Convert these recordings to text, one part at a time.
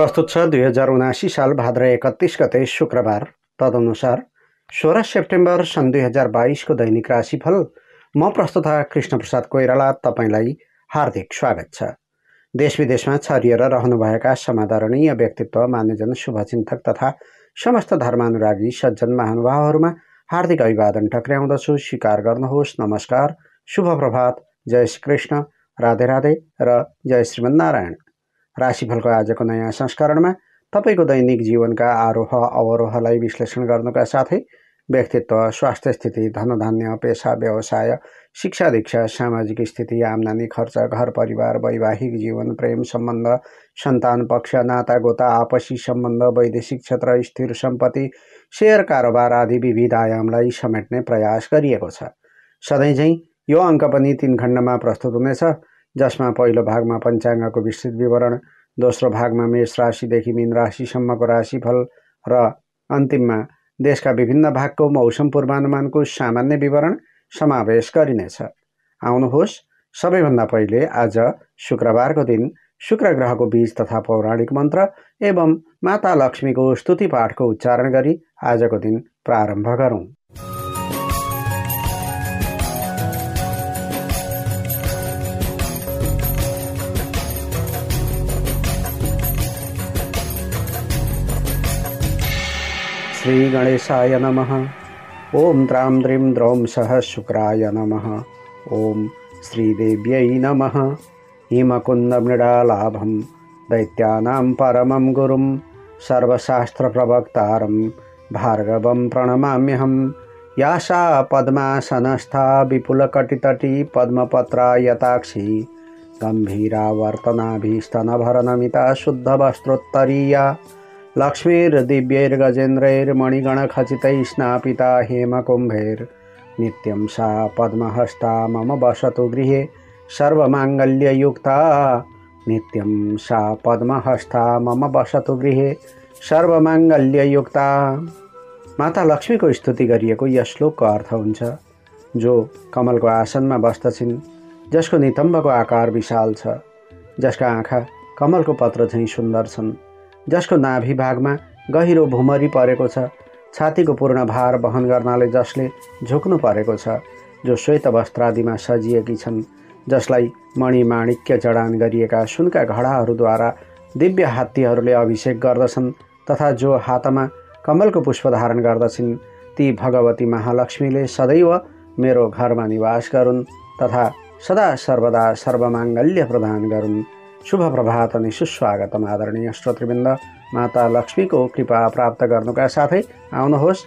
प्रस्तुत छ दुई हजार उनासी साल भाद्र एकतिस गते शुक्रबार तदनुसार सोह्र सेप्टेम्बर सन् दुई हजार बाइसको दैनिक राशिफल म प्रस्तुता कृष्णप्रसाद कोइराला तपाईँलाई हार्दिक स्वागत छ देश विदेशमा छरिएर रहनुभएका समादरणीय व्यक्तित्व मान्यजन शुभचिन्तक तथा समस्त धर्मानुरागी सज्जन महानुभावहरूमा हार्दिक अभिवादन टक्र्याउँदछु स्वीकार गर्नुहोस् नमस्कार शुभ प्रभात जय श्री कृष्ण राधे राधे र जय श्रीमन्नारायण राशिफलको आजको नयाँ संस्करणमा तपाईँको दैनिक जीवनका आरोह अवरोहलाई विश्लेषण गर्नुका साथै व्यक्तित्व स्वास्थ्य स्थिति धनधान्य पेसा व्यवसाय शिक्षा दीक्षा सामाजिक स्थिति आम्दानी खर्च घर परिवार वैवाहिक जीवन प्रेम सम्बन्ध सन्तान पक्ष नाता गोता आपसी सम्बन्ध वैदेशिक क्षेत्र स्थिर सम्पत्ति सेयर कारोबार आदि विविध आयामलाई समेट्ने प्रयास गरिएको छ। सधैँ चाहिँ यो अङ्क पनि तिन खण्डमा प्रस्तुत हुनेछ। जसमा पहिलो भागमा पञ्चाङ्गको विस्तृत विवरण दोस्रो भागमा मेष राशिदेखि मिन राशिसम्मको राशिफल र अन्तिममा देशका विभिन्न भागको मौसम पूर्वानुमानको सामान्य विवरण समावेश गरिनेछ। आउनुहोस् सबैभन्दा पहिले आज शुक्रबारको दिन शुक्र ग्रहको बीज तथा पौराणिक मन्त्र एवं माता लक्ष्मीको स्तुति पाठको उच्चारण गरी आजको दिन प्रारम्भ गरौँ। श्रीगणेशाय नमः। ॐ त्रां द्रीं द्रौं सह शुक्राय नमः। ॐ श्रीदेव्यै नमः। हिमकुन्दमृडालाभं, दैत्यानां परमं गुरुं, सर्वशास्त्रप्रवक्तारं भार्गवं प्रणमाम्यहं। या सा पद्मासनस्था विपुलकटितटी पद्मपत्रा यताक्षी गम्भीरावर्तनाभिस्तनभरनमिता शुद्धवस्त्रोत्तरीया। लक्ष्मीर्दिव्यैर्गजेन्द्रैर्मणिगणखचितैः स्नापिता हेमकुम्भैर्नित्यं सा पद्महस्ता मम वसतु गृहे सर्वमाङ्गल्ययुक्ता। नित्यं सा पद्महस्ता मम वसतु गृहे सर्वमाङ्गल्ययुक्ता। माता लक्ष्मीको स्तुति गरिएको यस श्लोकको अर्थ हुन्छ जो कमलको आसनमा बस्दछिन् जसको नितम्बको आकार विशाल छ जसका आँखा कमलको पत्र झैँ सुन्दर छन्। जसको नाभि भागमा गहिरो भुमरी परेको छ छातीको पूर्ण भार वहन गर्नाले जसले झुक्नु परेको छ जो श्वेत वस्त्रादिमा सजिएकी छन् जसलाई मणिमाणिक्य जडान गरिएका सुनका घडाहरूद्वारा दिव्य हात्तीहरूले अभिषेक गर्दछन् तथा जो हातमा कमलको पुष्प धारण गर्दछन् ती भगवती महालक्ष्मीले सदैव मेरो घरमा निवास गरून् तथा सदा सर्वदा सर्वमाङ्गल्य प्रदान गरून्। शुभ प्रभात अनि सुस्वागतम आदरणीय श्रोतृवृन्द। माता लक्ष्मीको कृपा प्राप्त गर्नुका साथै आउनुहोस्।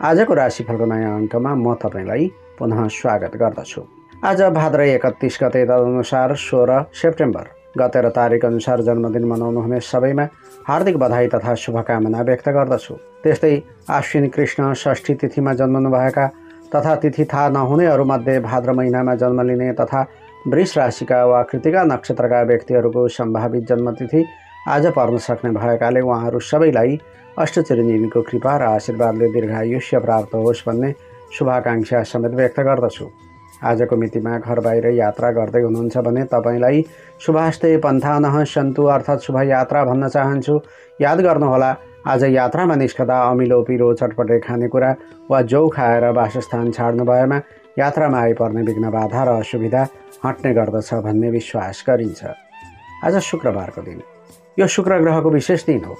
आजको राशिफलको नयाँ अङ्कमा म तपाईँलाई पुनः स्वागत गर्दछु। आज भाद्र एकतिस गते तदनुसार सोह्र सेप्टेम्बर गते र तारिक अनुसार जन्मदिन मनाउनुहुने सबैमा हार्दिक बधाई तथा शुभकामना व्यक्त गर्दछु। त्यस्तै आश्विन कृष्ण षष्ठी तिथिमा जन्मनुभएका तथा तिथि थाहा नहुनेहरूमध्ये भाद्र महिनामा जन्म लिने तथा वृष राशिका वा कृतिका नक्षत्रका व्यक्तिहरूको सम्भावित जन्मतिथि आज पर्न सक्ने भएकाले उहाँहरू सबैलाई अष्टचिरञ्जीवीको कृपा र आशीर्वादले दीर्घायुष्य प्राप्त होस् भन्ने शुभाकाङ्क्षा समेत व्यक्त गर्दछु। आजको मितिमा घर बाहिर यात्रा गर्दै हुनुहुन्छ भने तपाईँलाई शुभास्ते पन्थानह सन्तु अर्थात् शुभ यात्रा भन्न चाहन्छु। याद गर्नुहोला आज यात्रामा निस्कदा अमिलो पिरो चटपटे खानेकुरा वा जौ खाएर वासस्थान छाड्नु भएमा यात्रामा आइपर्ने विघ्न बाधा र असुविधा हट्ने गर्दछ भन्ने विश्वास गरिन्छ। आज शुक्रबारको दिन। यो शुक्र ग्रहको विशेष दिन हो।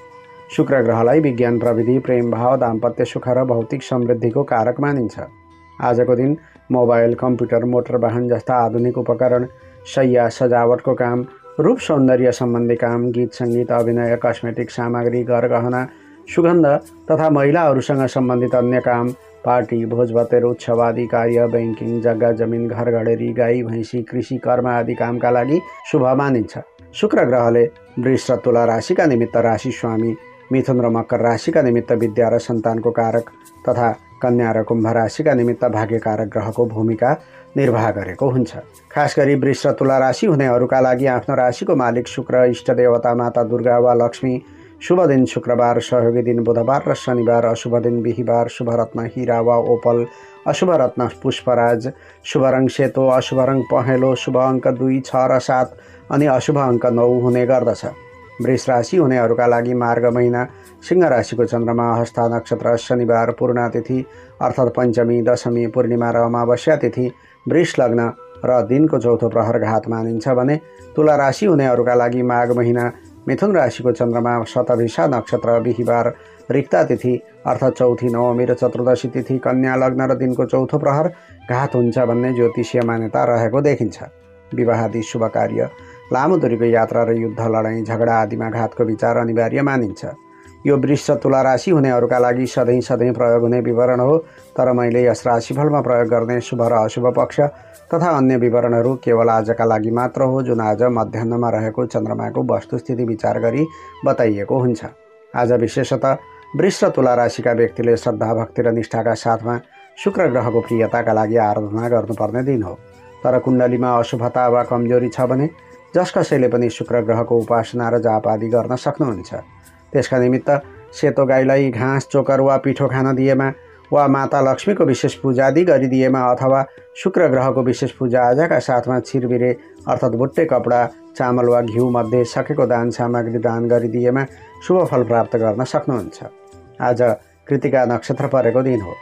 शुक्र ग्रहलाई विज्ञान प्रविधि प्रेम भाव दाम्पत्य सुख र भौतिक समृद्धिको कारक मानिन्छ। आजको दिन मोबाइल कम्प्युटर मोटर वाहन जस्ता आधुनिक उपकरण सैया सजावटको काम रूप सौन्दर्य सम्बन्धी काम गीत सङ्गीत अभिनय कस्मेटिक सामग्री गरगहना सुगन्ध तथा महिलाहरूसँग सम्बन्धित अन्य काम पार्टी भोजभतेर उत्सवादी कार्य ब्याङ्किङ जग्गा जमिन घर घडेरी गाई भैँसी कृषि कर्म आदि कामका लागि शुभ मानिन्छ। शुक्र ग्रहले वृष र तुला राशिका निमित्त राशि स्वामी मिथुन र मकर राशिका निमित्त विद्या र सन्तानको कारक तथा कन्या र कुम्भ राशिका निमित्त भाग्यकारक ग्रहको भूमिका निर्वाह गरेको हुन्छ। खास गरी वृष र तुला राशि हुनेहरूका लागि आफ्नो राशिको मालिक शुक्र इष्ट देवता माता दुर्गा वा लक्ष्मी शुभ दिन शुक्रबार सहयोगी दिन बुधबार र शनिबार अशुभ दिन बिहिबार शुभ रत्न हिरा वा ओपल अशुभ रत्न पुष्पराज शुभ रङ सेतो अशुभ रङ पहेँलो शुभ अङ्क दुई छ र सात अनि अशुभ अङ्क नौ हुने गर्दछ वृष राशि हुनेहरूका लागि मार्ग महिना सिंह राशिको चन्द्रमा हस्ता नक्षत्र शनिबार पूर्णा तिथि अर्थात् पञ्चमी दशमी पूर्णिमा र अमावस्या तिथि वृष लग्न र दिनको चौथो प्रहर घात मानिन्छ भने तुला राशि हुनेहरूका लागि माघ महिना मिथुन राशिको चन्द्रमा शतभिषा नक्षत्र बिहिबार रिक्ता तिथि अर्थात् चौथी नवमी र चतुर्दशी तिथि कन्या लग्न र दिनको चौथो प्रहर घात हुन्छ भन्ने ज्योतिषीय मान्यता रहेको देखिन्छ। विवाह आदि शुभ कार्य लामो दूरीको यात्रा र युद्ध लडाइँ झगडा आदिमा घातको विचार अनिवार्य मानिन्छ। यो वृक्ष तुला राशि हुनेहरूका लागि सधैँ सधैँ प्रयोग हुने विवरण हो। तर मैले यस राशिफलमा प्रयोग गर्ने शुभ र अशुभ पक्ष तथा अन्य विवरणहरू केवल आजका लागि मात्र हो जुन आज मध्याहमा रहेको चन्द्रमाको वस्तुस्थिति विचार गरी बताइएको हुन्छ। आज विशेषतः र तुला राशिका व्यक्तिले श्रद्धा भक्ति र निष्ठाका साथमा शुक्र ग्रहको प्रियताका लागि आराधना गर्नुपर्ने दिन हो। तर कुण्डलीमा अशुभता वा कमजोरी छ भने जस कसैले पनि शुक्र ग्रहको उपासना र जाप आदि गर्न सक्नुहुन्छ। त्यसका निमित्त सेतो गाईलाई घाँस चोकर वा पिठो खान दिएमा वा माता लक्ष्मीको विशेष पूजा आदि गरिदिएमा अथवा शुक्र ग्रहको विशेष पूजा आजाका साथमा छिरबिरे अर्थात् बुट्टे कपडा चामल वा घिउमध्ये सकेको दान सामग्री दान गरिदिएमा शुभ फल प्राप्त गर्न सक्नुहुन्छ। आज कृतिका नक्षत्र परेको दिन हो।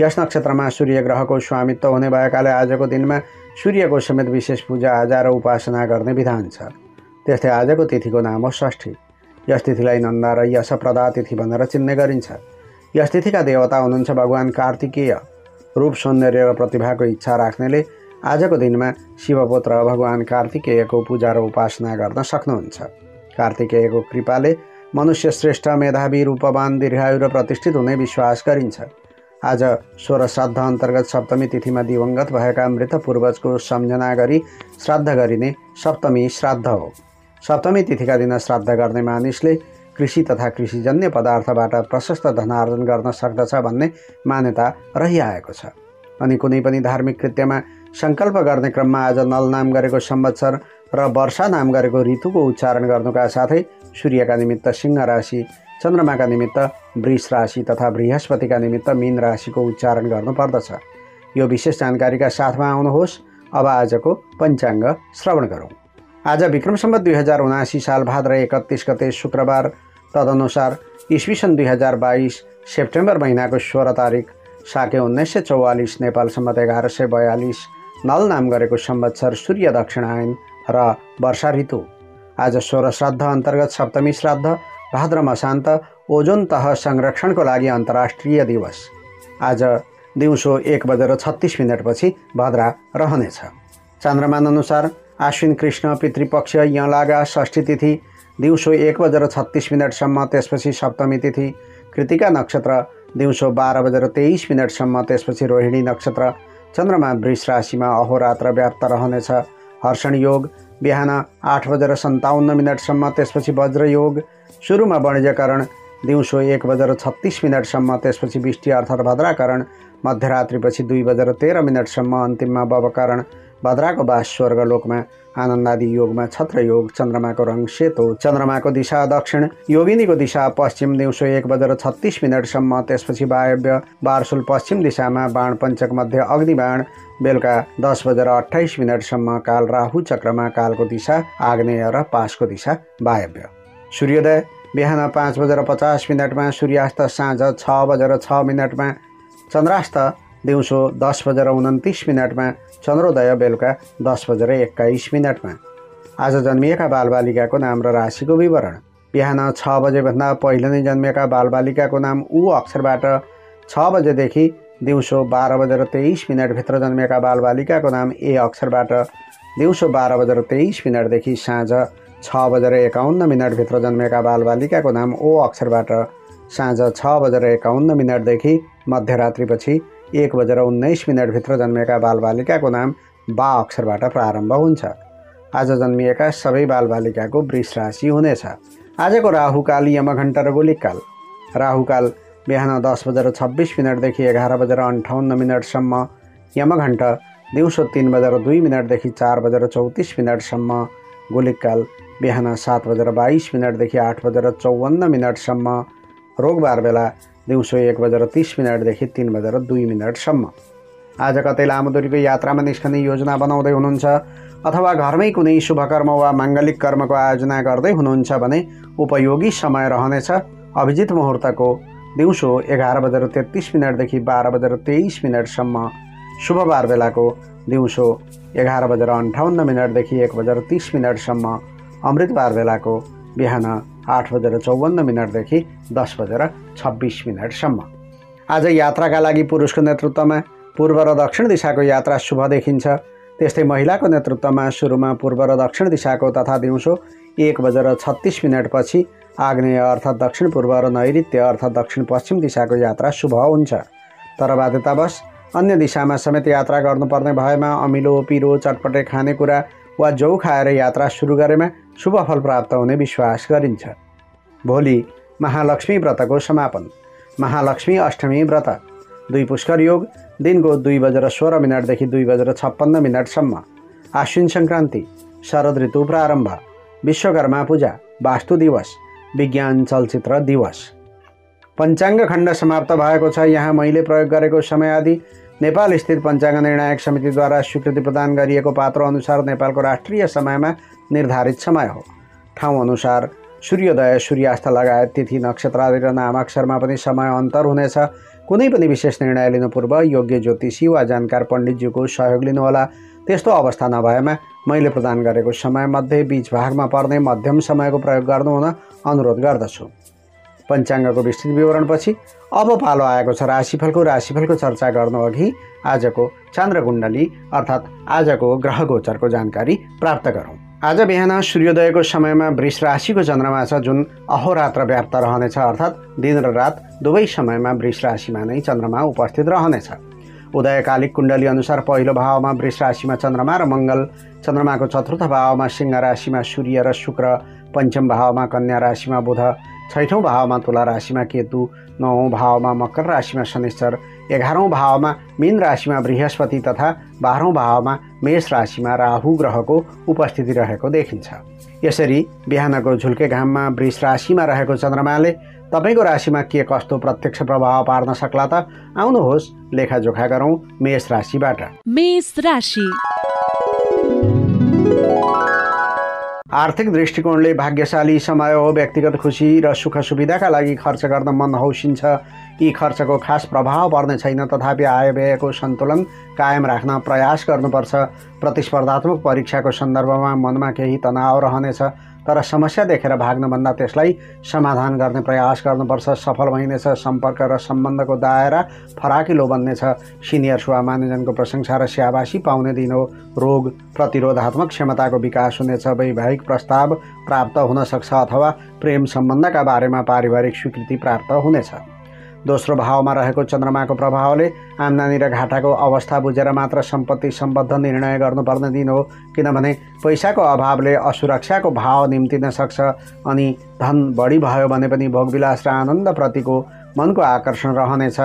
यस नक्षत्रमा सूर्य ग्रहको स्वामित्व हुने भएकाले आजको दिनमा सूर्यको समेत विशेष पूजा आजा र उपासना गर्ने विधान छ। त्यस्तै आजको तिथिको नाम हो षष्ठी। यस तिथिलाई नन्दा र यशप्रदा तिथि भनेर चिन्ने गरिन्छ यस तिथिका देवता हुनुहुन्छ भगवान् कार्तिकेय। रूप सौन्दर्य र प्रतिभाको इच्छा राख्नेले आजको दिनमा शिवपुत्र भगवान् कार्तिकेयको पूजा र उपासना गर्न सक्नुहुन्छ। कार्तिकेयको कृपाले मनुष्य श्रेष्ठ मेधावी रूपवान दीर्घायु र प्रतिष्ठित हुने विश्वास गरिन्छ। आज सोह्र श्राद्ध अन्तर्गत सप्तमी तिथिमा दिवङ्गत भएका मृत पूर्वजको सम्झना गरी श्राद्ध गरिने सप्तमी श्राद्ध हो। सप्तमी तिथिका दिन श्राद्ध गर्ने मानिसले कृषि तथा कृषिजन्य पदार्थबाट प्रशस्त धनार्जन गर्न सक्दछ भन्ने मान्यता रहिआएको छ। अनि कुनै पनि धार्मिक कृत्यमा सङ्कल्प गर्ने क्रममा आज नल नाम गरेको संवत्सर र वर्षा नाम गरेको ऋतुको उच्चारण गर्नुका साथै सूर्यका निमित्त सिंह राशि चन्द्रमाका निमित्त वृष राशि तथा बृहस्पतिका निमित्त मीन राशिको उच्चारण गर्नुपर्दछ यो विशेष जानकारीका साथमा आउनुहोस्। अब आजको पञ्चाङ्ग श्रवण गरौँ। आज विक्रमसम्म दुई हजार उनासी साल भाद्र एकतिस गते शुक्रबार। तदनुसार इस्वी सन् दुई हजार बाइस सेप्टेम्बर महिनाको सोह्र तारिक साके उन्नाइस सय चौवालिस नेपालसम्म एघार सय बयालिस नल नाम गरेको संवत्सर सूर्य दक्षिणायन र वर्षा ऋतु। आज सोह्र श्राद्ध अन्तर्गत सप्तमी श्राद्ध भाद्र मसान्त ओजोन तह संरक्षणको लागि अन्तर्राष्ट्रिय दिवस। आज दिउँसो एक बजेर छत्तिस मिनटपछि भद्रा रहनेछ। अनुसार आश्विन कृष्ण पितृपक्ष यलागा षष्ठी तिथि दिउँसो एक बजेर छत्तिस मिनटसम्म त्यसपछि सप्तमी तिथि कृतिका नक्षत्र दिउँसो बाह्र बजेर तेइस मिनटसम्म त्यसपछि रोहिणी नक्षत्र चन्द्रमा वृष राशिमा अहोरात्र व्याप्त रहनेछ। हर्षण योग बिहान आठ बजेर सन्ताउन्न मिनटसम्म त्यसपछि वज्रयोग सुरुमा वाणिज्यकरण दिउँसो एक बजेर छत्तिस मिनटसम्म त्यसपछि बिष्टी अर्थात् भद्राकरण मध्यरात्रिपछि दुई बजेर तेह्र मिनटसम्म अन्तिममा बबकरण भद्राको बास स्वर्गलोकमा आनन्दादि योगमा छत्रयोग चन्द्रमाको रङ सेतो चन्द्रमाको दिशा दक्षिण योगिनीको दिशा पश्चिम दिउँसो एक बजेर छत्तिस मिनटसम्म त्यसपछि वायव्य बारसुल पश्चिम दिशामा बाण पञ्चक मध्य अग्निबाण बेलुका दस बजेर अठाइस मिनटसम्म काल राहु चक्रमा कालको दिशा आग्नेय र पासको दिशा वायव्य सूर्योदय बिहान पाँच बजेर पचास मिनटमा सूर्यास्त साँझ छ बजेर छ मिनटमा चन्द्रास्त दिउँसो दस बजेर उन्तिस मिनटमा चन्द्रोदय बेलुका दस बजेर एक्काइस मिनटमा। आज जन्मिएका बालबालिकाको नाम र राशिको विवरण। बिहान छ बजेभन्दा पहिले नै जन्मिएका बालबालिकाको नाम ऊ अक्षरबाट छ बजेदेखि दिउँसो बाह्र बजेर तेइस मिनटभित्र जन्मिएका बालबालिकाको नाम ए अक्षरबाट दिउँसो बाह्र बजेर तेइस मिनटदेखि साँझ छ बजेर एकाउन्न मिनटभित्र जन्मिएका बालबालिकाको नाम ओ अक्षरबाट साँझ छ बजेर एकाउन्न मिनटदेखि मध्यरात्रिपछि एक बजेर उन्नाइस मिनटभित्र जन्मिएका बालबालिकाको नाम बा अक्षरबाट प्रारम्भ हुन्छ। आज जन्मिएका सबै बालबालिकाको वृष राशि हुनेछ। आजको राहुकाल यमघण्ट र गोलिकाल। राहुकाल बिहान दस बजेर छब्बिस मिनटदेखि एघार बजेर अन्ठाउन्न मिनटसम्म। यमघण्ट दिउँसो तिन बजेर दुई मिनटदेखि चार बजेर चौतिस मिनटसम्म। गोलिकाल बिहान सात बजेर बाइस मिनटदेखि आठ बजेर चौवन्न मिनटसम्म। रोगबार बेला दिउँसो एक बजेर तिस मिनटदेखि तिन बजेर दुई मिनटसम्म। आज कतै लामो दूरीको यात्रामा निस्कने योजना बनाउँदै हुनुहुन्छ अथवा घरमै कुनै शुभ कर्म वा माङ्गलिक कर्मको आयोजना गर्दै हुनुहुन्छ भने उपयोगी समय रहनेछ। अभिजित मुहुर्तको दिउँसो एघार बजेर तेत्तिस मिनटदेखि बाह्र बजेर तेइस मिनटसम्म। शुभबार बेलाको दिउँसो एघार बजेर अन्ठाउन्न मिनटदेखि एक बजेर तिस मिनटसम्म। अमृतबार बेलाको बिहान आठ बजेर चौवन्न मिनटदेखि दस बजेर छब्बिस मिनटसम्म। आज यात्राका लागि पुरुषको नेतृत्वमा पूर्व र दक्षिण दिशाको यात्रा शुभ देखिन्छ। त्यस्तै महिलाको नेतृत्वमा सुरुमा पूर्व र दक्षिण दिशाको तथा दिउँसो एक बजेर छत्तिस मिनटपछि आग्नेय अर्थात् दक्षिण पूर्व र नैऋत्य अर्थात् दक्षिण पश्चिम दिशाको यात्रा शुभ हुन्छ। तर बाध्यतावश अन्य दिशामा समेत यात्रा गर्नुपर्ने भएमा अमिलो पिरो चटपटे खानेकुरा वा जौ खाएर यात्रा सुरु गरेमा शुभ फल प्राप्त हुने विश्वास गरिन्छ। भोलि महालक्ष्मी व्रतको समापन। महालक्ष्मी अष्टमी व्रत। दुई पुष्कर योग दिनको दुई बजेर सोह्र मिनटदेखि दुई बजेर छप्पन्न मिनटसम्म। आश्विन सङ्क्रान्ति शरद ऋतु प्रारम्भ। विश्वकर्मा पूजा वास्तु दिवस विज्ञान चलचित्र दिवस। पञ्चाङ्ग खण्ड समाप्त भएको छ। यहाँ मैले प्रयोग गरेको समय आदि नेपाल स्थित पञ्चाङ्ग निर्णायक समितिद्वारा स्वीकृति प्रदान गरिएको पात्र अनुसार नेपालको राष्ट्रिय समयमा निर्धारित समय हो। ठाउँ अनुसार सूर्योदय सूर्यास्त लगायत तिथि नक्षत्र आदि र नामाक्षरमा पनि समय अन्तर हुनेछ। कुनै पनि विशेष निर्णय लिनु पूर्व योग्य ज्योतिषी वा जानकार पण्डितज्यूको सहयोग लिनुहोला। त्यस्तो अवस्था नभएमा मैले प्रदान गरेको समयमध्ये बिच भागमा पर्ने मध्यम समयको प्रयोग गर्नुहुन अनुरोध गर्दछु। पञ्चाङ्गको विस्तृत विवरणपछि अब पालो आएको छ राशिफलको। राशिफलको चर्चा गर्नु अघि आजको चन्द्रकुण्डली अर्थात् आजको ग्रह गोचरको जानकारी प्राप्त गरौँ। आज बिहान सूर्योदयको समयमा वृष राशिको चन्द्रमा छ जुन अहोरात्र व्याप्त रहनेछ अर्थात् दिन र रात दुवै समयमा वृष राशिमा नै चन्द्रमा उपस्थित रहनेछ। उदयकालिक कुण्डली अनुसार पहिलो भावमा वृष राशिमा चन्द्रमा र मङ्गल चन्द्रमाको चतुर्थ भावमा सिंह राशिमा सूर्य र शुक्र पञ्चम भावमा कन्या राशिमा बुध छैठौँ भावमा तुला राशिमा केतु नौँ भावमा मकर राशिमा शनिश्चर एघारौँ भावमा मीन राशिमा बृहस्पति तथा बाह्रौँ भावमा मेष राशिमा राहु ग्रहको उपस्थिति रहेको देखिन्छ। यसरी बिहानको झुल्के घाममा वृष राशिमा रहेको चन्द्रमाले तपाईँको राशिमा के कस्तो प्रत्यक्ष प्रभाव पार्न सक्ला त आउनुहोस् लेखाजोखा गरौँ मेष राशिबाट। मेष राशि। आर्थिक दृष्टिकोणले भाग्यशाली समय हो व्यक्तिगत खुसी र सुख सुविधाका लागि खर्च गर्न मन हौसिन्छ। यी खर्चको खास प्रभाव पर्ने छैन तथापि आय व्ययको सन्तुलन कायम राख्न प्रयास गर्नुपर्छ। प्रतिस्पर्धात्मक परीक्षाको सन्दर्भमा मनमा केही तनाव रहनेछ। तर समस्या देखेर भाग्नुभन्दा त्यसलाई समाधान गर्ने प्रयास गर्नुपर्छ। सफल भइनेछ सम्पर्क र सम्बन्धको दायरा फराकिलो बन्नेछ। सिनियर वा मान्यजनको प्रशंसा र स्याबासी पाउने दिन हो। रोग प्रतिरोधात्मक क्षमताको विकास हुनेछ। वैवाहिक प्रस्ताव प्राप्त हुन सक्छ अथवा प्रेम सम्बन्धका बारेमा पारिवारिक स्वीकृति प्राप्त हुनेछ। दोस्रो भावमा रहेको चन्द्रमाको प्रभावले आम्दानी र घाटाको अवस्था बुझेर मात्र सम्पत्ति सम्बद्ध निर्णय गर्नुपर्ने दिन हो। किनभने पैसाको अभावले असुरक्षाको भाव निम्तिन सक्छ अनि धन बढी भयो भने पनि भोगविलास र आनन्दप्रतिको मनको आकर्षण रहनेछ।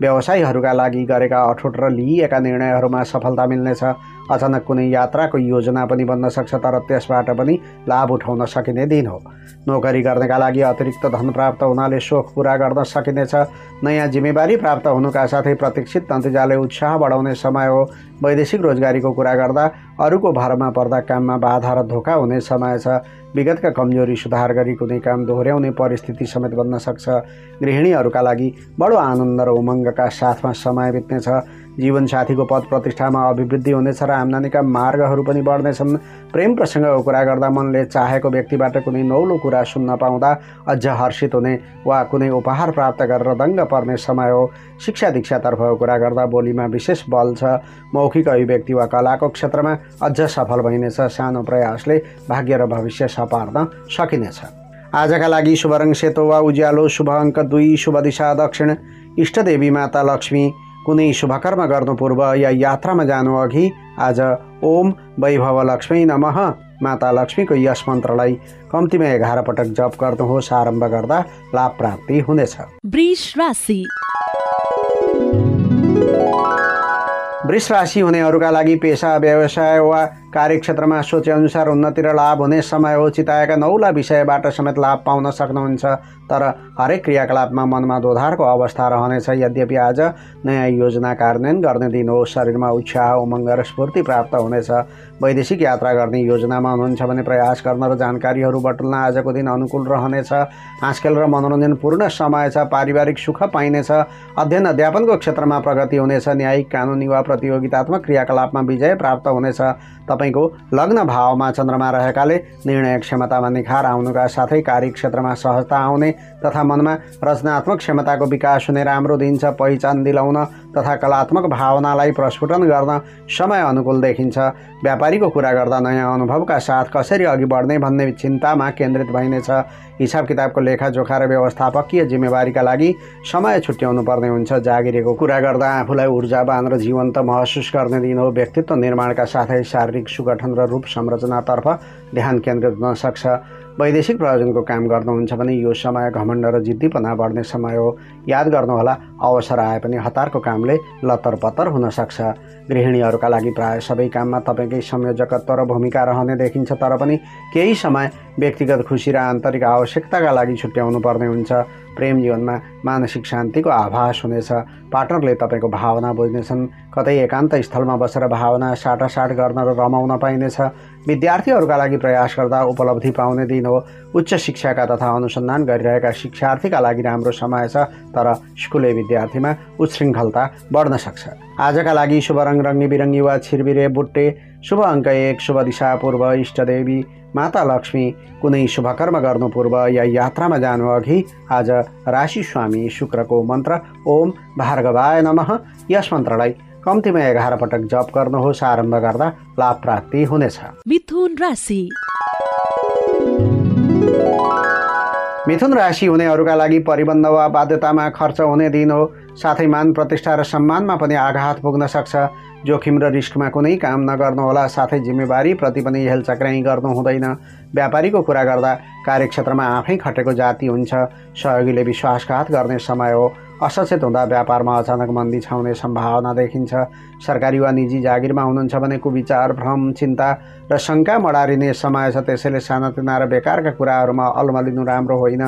व्यवसायीहरूका लागि गरेका अठोट र लिइएका निर्णयहरूमा सफलता मिल्नेछ। अचानक कुनै यात्राको योजना पनि बन्न सक्छ तर त्यसबाट पनि लाभ उठाउन सकिने दिन हो। नोकरी गर्नेका लागि अतिरिक्त धन प्राप्त हुनाले सोख पुरा गर्न सकिनेछ। नयाँ जिम्मेवारी प्राप्त हुनुका साथै प्रतीक्षित नतिजाले उत्साह बढाउने समय हो। वैदेशिक रोजगारीको कुरा गर्दा अरूको भरमा पर्दा काममा बाधा र धोका हुने समय छ। विगतका कमजोरी सुधार गरी कुनै काम दोहोऱ्याउने परिस्थिति समेत बन्न सक्छ। गृहिणीहरूका लागि बडो आनन्द र उमङ्गका साथमा समय बित्नेछ। जीवनसाथीको पद प्रतिष्ठामा अभिवृद्धि हुनेछ र आम्दानीका मार्गहरू पनि बढ्नेछन्। प्रेम प्रसङ्गको कुरा गर्दा मनले चाहेको व्यक्तिबाट कुनै नौलो कुरा सुन्न पाउँदा अझ हर्षित हुने वा कुनै उपहार प्राप्त गरेर दङ्ग पर्ने समय हो। शिक्षा दीक्षातर्फको कुरा गर्दा बोलीमा विशेष बल छ। मौखिक अभिव्यक्ति वा कलाको क्षेत्रमा अझ सफल भइनेछ। सानो प्रयासले भाग्य र भविष्य सपार्न सकिनेछ। आजका लागि शुभ रङ सेतो वा उज्यालो शुभ अङ्क दुई शुभ दिशा दक्षिण इष्टदेवी माता लक्ष्मी कुनै शुभकर्म गर्नु पूर्व या यात्रामा जानु अघि आज ओम वैभव लक्ष्मी नमः। माता लक्ष्मीको यस मन्त्रलाई कम्तीमा एघार पटक जप गर्नुहोस् आरम्भ गर्दा लाभ प्राप्ति हुनेछ। वृष राशि हुनेहरूका लागि पेसा व्यवसाय वा कार्यक्षेत्रमा सोचेअनुसार उन्नति र लाभ हुने समय हो। चिताएका नौला विषयबाट समेत लाभ पाउन सक्नुहुन्छ। तर हरेक क्रियाकलापमा मनमा दोधारको अवस्था रहनेछ। यद्यपि आज नयाँ योजना कार्यान्वयन गर्ने दिन हो शरीरमा उत्साह उमङ्ग र स्फूर्ति प्राप्त हुनेछ। वैदेशिक यात्रा गर्ने योजनामा हुनुहुन्छ भने प्रयास गर्न र जानकारीहरू बटुल्न आजको दिन अनुकूल रहनेछ। हाँसखेल र मनोरञ्जनपूर्ण समय छ पारिवारिक सुख पाइनेछ। अध्ययन अध्यापनको क्षेत्रमा प्रगति हुनेछ। न्यायिक कानुनी वा प्रतियोगितात्मक क्रियाकलापमा विजय प्राप्त हुनेछ। तपाईँको लग्न भावमा चन्द्रमा रहेकाले निर्णय क्षमतामा निखार आउनुका साथै कार्यक्षेत्रमा सहजता आउने तथा मनमा रचनात्मक क्षमताको विकास हुने राम्रो दिन छ पहिचान दिलाउन तथा कलात्मक भावनालाई प्रस्फुटन गर्न समय अनुकूल देखिन्छ। व्यापारीको कुरा गर्दा नयाँ अनुभवका साथ कसरी अघि बढ्ने भन्ने चिन्तामा केन्द्रित भइनेछ। हिसाब किताबको लेखाजोखा र व्यवस्थापकीय जिम्मेवारीका लागि समय छुट्याउनु पर्ने हुन्छ। जागिरेको कुरा गर्दा आफूलाई ऊर्जावान र जीवन्त महसुस गर्ने दिन हो। व्यक्तित्व निर्माणका साथै शारीरिक सुगठन र रूप संरचनातर्फ ध्यान केन्द्रित हुन सक्छ। वैदेशिक प्रयोजनको काम गर्नुहुन्छ भने यो समय घमण्ड र जिद्दीपना बढ्ने समय हो। याद गर्नुहोला अवसर आए पनि हतारको कामले लत्तर पत्तर हुन सक्छ। गृहिणीहरूका लागि प्राय सबै काममा तपाईँकै संयोजकत्व र भूमिका रहने देखिन्छ तर पनि केही समय व्यक्तिगत खुसी र आन्तरिक आवश्यकताका लागि छुट्याउनु पर्ने हुन्छ। प्रेम जीवनमा मानसिक शान्तिको आभास हुनेछ। पार्टनरले तपाईँको भावना बुझ्नेछन्। कतै एकान्त स्थलमा बसेर भावना साटासाट गर्न र रमाउन पाइनेछ। विद्यार्थीहरूका लागि प्रयास गर्दा उपलब्धि पाउने दिन हो। उच्च शिक्षाका तथा अनुसन्धान गरिरहेका शिक्षार्थीका लागि राम्रो समय छ तर स्कुले विद्यार्थीमा उच्छृङ्खलता बढ्न सक्छ। आजका लागि शुभ रङ रङ्गी बिरङ्गी वा छिरबिरे बुट्टे। शुभ अङ्क एक शुभ दिशा पूर्व इष्टदेवी। माता लक्ष्मी कुनै शुभकर्म गर्नु पूर्व या यात्रामा जानु अघि आज राशि स्वामी शुक्रको मन्त्र ओम भार्गवाय नमः। यस मन्त्रलाई कम्तीमा एघार पटक जप गर्नुहोस्। आरम्भ गर्दा लाभ प्राप्ति हुनेछ। मिथुन राशि। मिथुन राशि हुनेहरूका लागि परिबन्ध वा बाध्यतामा खर्च हुने दिन हो। साथै मान प्रतिष्ठा र सम्मानमा पनि आघात पुग्न सक्छ। जोखिम र रिस्कमा कुनै काम नगर्नुहोला साथै जिम्मेवारीप्रति पनि हेलचक्राइ गर्नु हुँदैन। व्यापारीको कुरा गर्दा कार्यक्षेत्रमा आफै खटेको जाति हुन्छ। सहयोगीले विश्वासघात गर्ने समय हो। असचेत हुँदा व्यापारमा अचानक मन्दी छाउने सम्भावना देखिन्छ। सरकारी वा निजी जागिरमा हुनुहुन्छ भने कुविचार भ्रम चिन्ता र शङ्का मडारिने समय छ। त्यसैले सानातिना र बेकारका कुराहरूमा अल्मलिनु राम्रो होइन।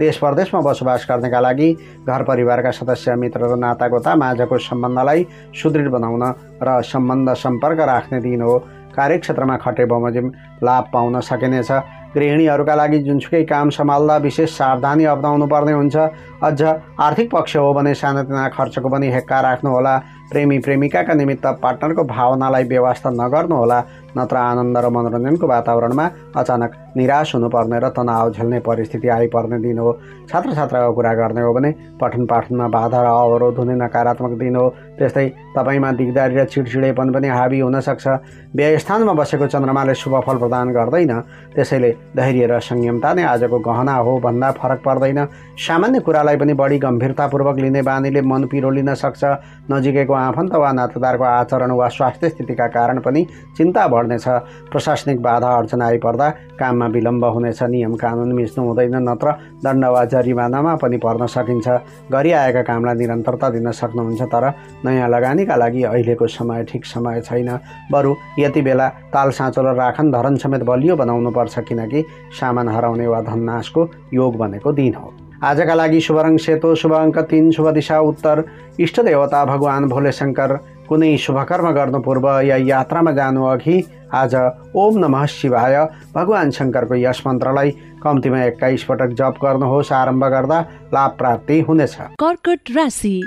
देश परदेशमा बसोबास गर्नेका लागि घर परिवारका सदस्य मित्र र नातागोता माझको सम्बन्धलाई सुदृढ बनाउन र सम्बन्ध सम्पर्क राख्ने दिन हो। कार्यक्षेत्रमा खटे बमोजिम लाभ पाउन सकिनेछ। गृहिणीहरूका लागि जुनसुकै काम सम्हाल्दा विशेष सावधानी अप्नाउनु पर्ने हुन्छ। अझ आर्थिक पक्ष हो भने सानातिना खर्चको पनि हेक्का राख्नुहोला। प्रेमी प्रेमिकाका निमित्त पार्टनरको भावनालाई व्यवस्था नगर्नुहोला नत्र आनन्द र मनोरञ्जनको वातावरणमा अचानक निराश हुनुपर्ने र तनाव झेल्ने परिस्थिति आइपर्ने दिन हो। छात्र छात्राको कुरा गर्ने हो भने पठन पाठनमा बाधा र अवरोध हुने नकारात्मक दिन हो। त्यस्तै तपाईँमा दिगदारी र चिडचिडेपन पनि हाबी हुनसक्छ। व्ययस्थानमा बसेको चन्द्रमाले शुभ फल प्रदान गर्दैन। त्यसैले धैर्य र संयमता नै आजको गहना हो भन्दा फरक पर्दैन। सामान्य कुरालाई पनि बढी गम्भीरतापूर्वक लिने बानीले मन पिरोलिन सक्छ। नजिकैको आफन्त वा नातेदारको आचरण वा स्वास्थ्य स्थितिका कारण पनि चिन्ता बढ्नेछ। प्रशासनिक बाधा अडचन आइपर्दा काममा विलम्ब हुनेछ नियम कानुन मिच्नु हुँदैन नत्र दण्ड वा जरिमानामा पनि पर्न सकिन्छ। गरिआएका कामलाई निरन्तरता दिन सक्नुहुन्छ तर नयाँ लगानीका लागि अहिलेको समय ठिक समय छैन। बरु यति बेला ताल साँचो र राखन धरन समेत बलियो बनाउनु पर्छ किनकि सामान हराउने वा धननाशको योग बनेको दिन हो। आजका लागि शुभ रङ सेतो शुभ अङ्क तिन शुभ दिशा उत्तर इष्ट देवता भगवान् भोले शङ्कर कुनै शुभकर्म गर्नु पूर्व या यात्रामा जानु अघि आज ओम नमः शिवाय भगवान् शङ्करको यस मन्त्रलाई कम्तीमा एक्काइस पटक जप गर्नुहोस् आरम्भ गर्दा लाभ प्राप्ति हुनेछ कर्कट राशि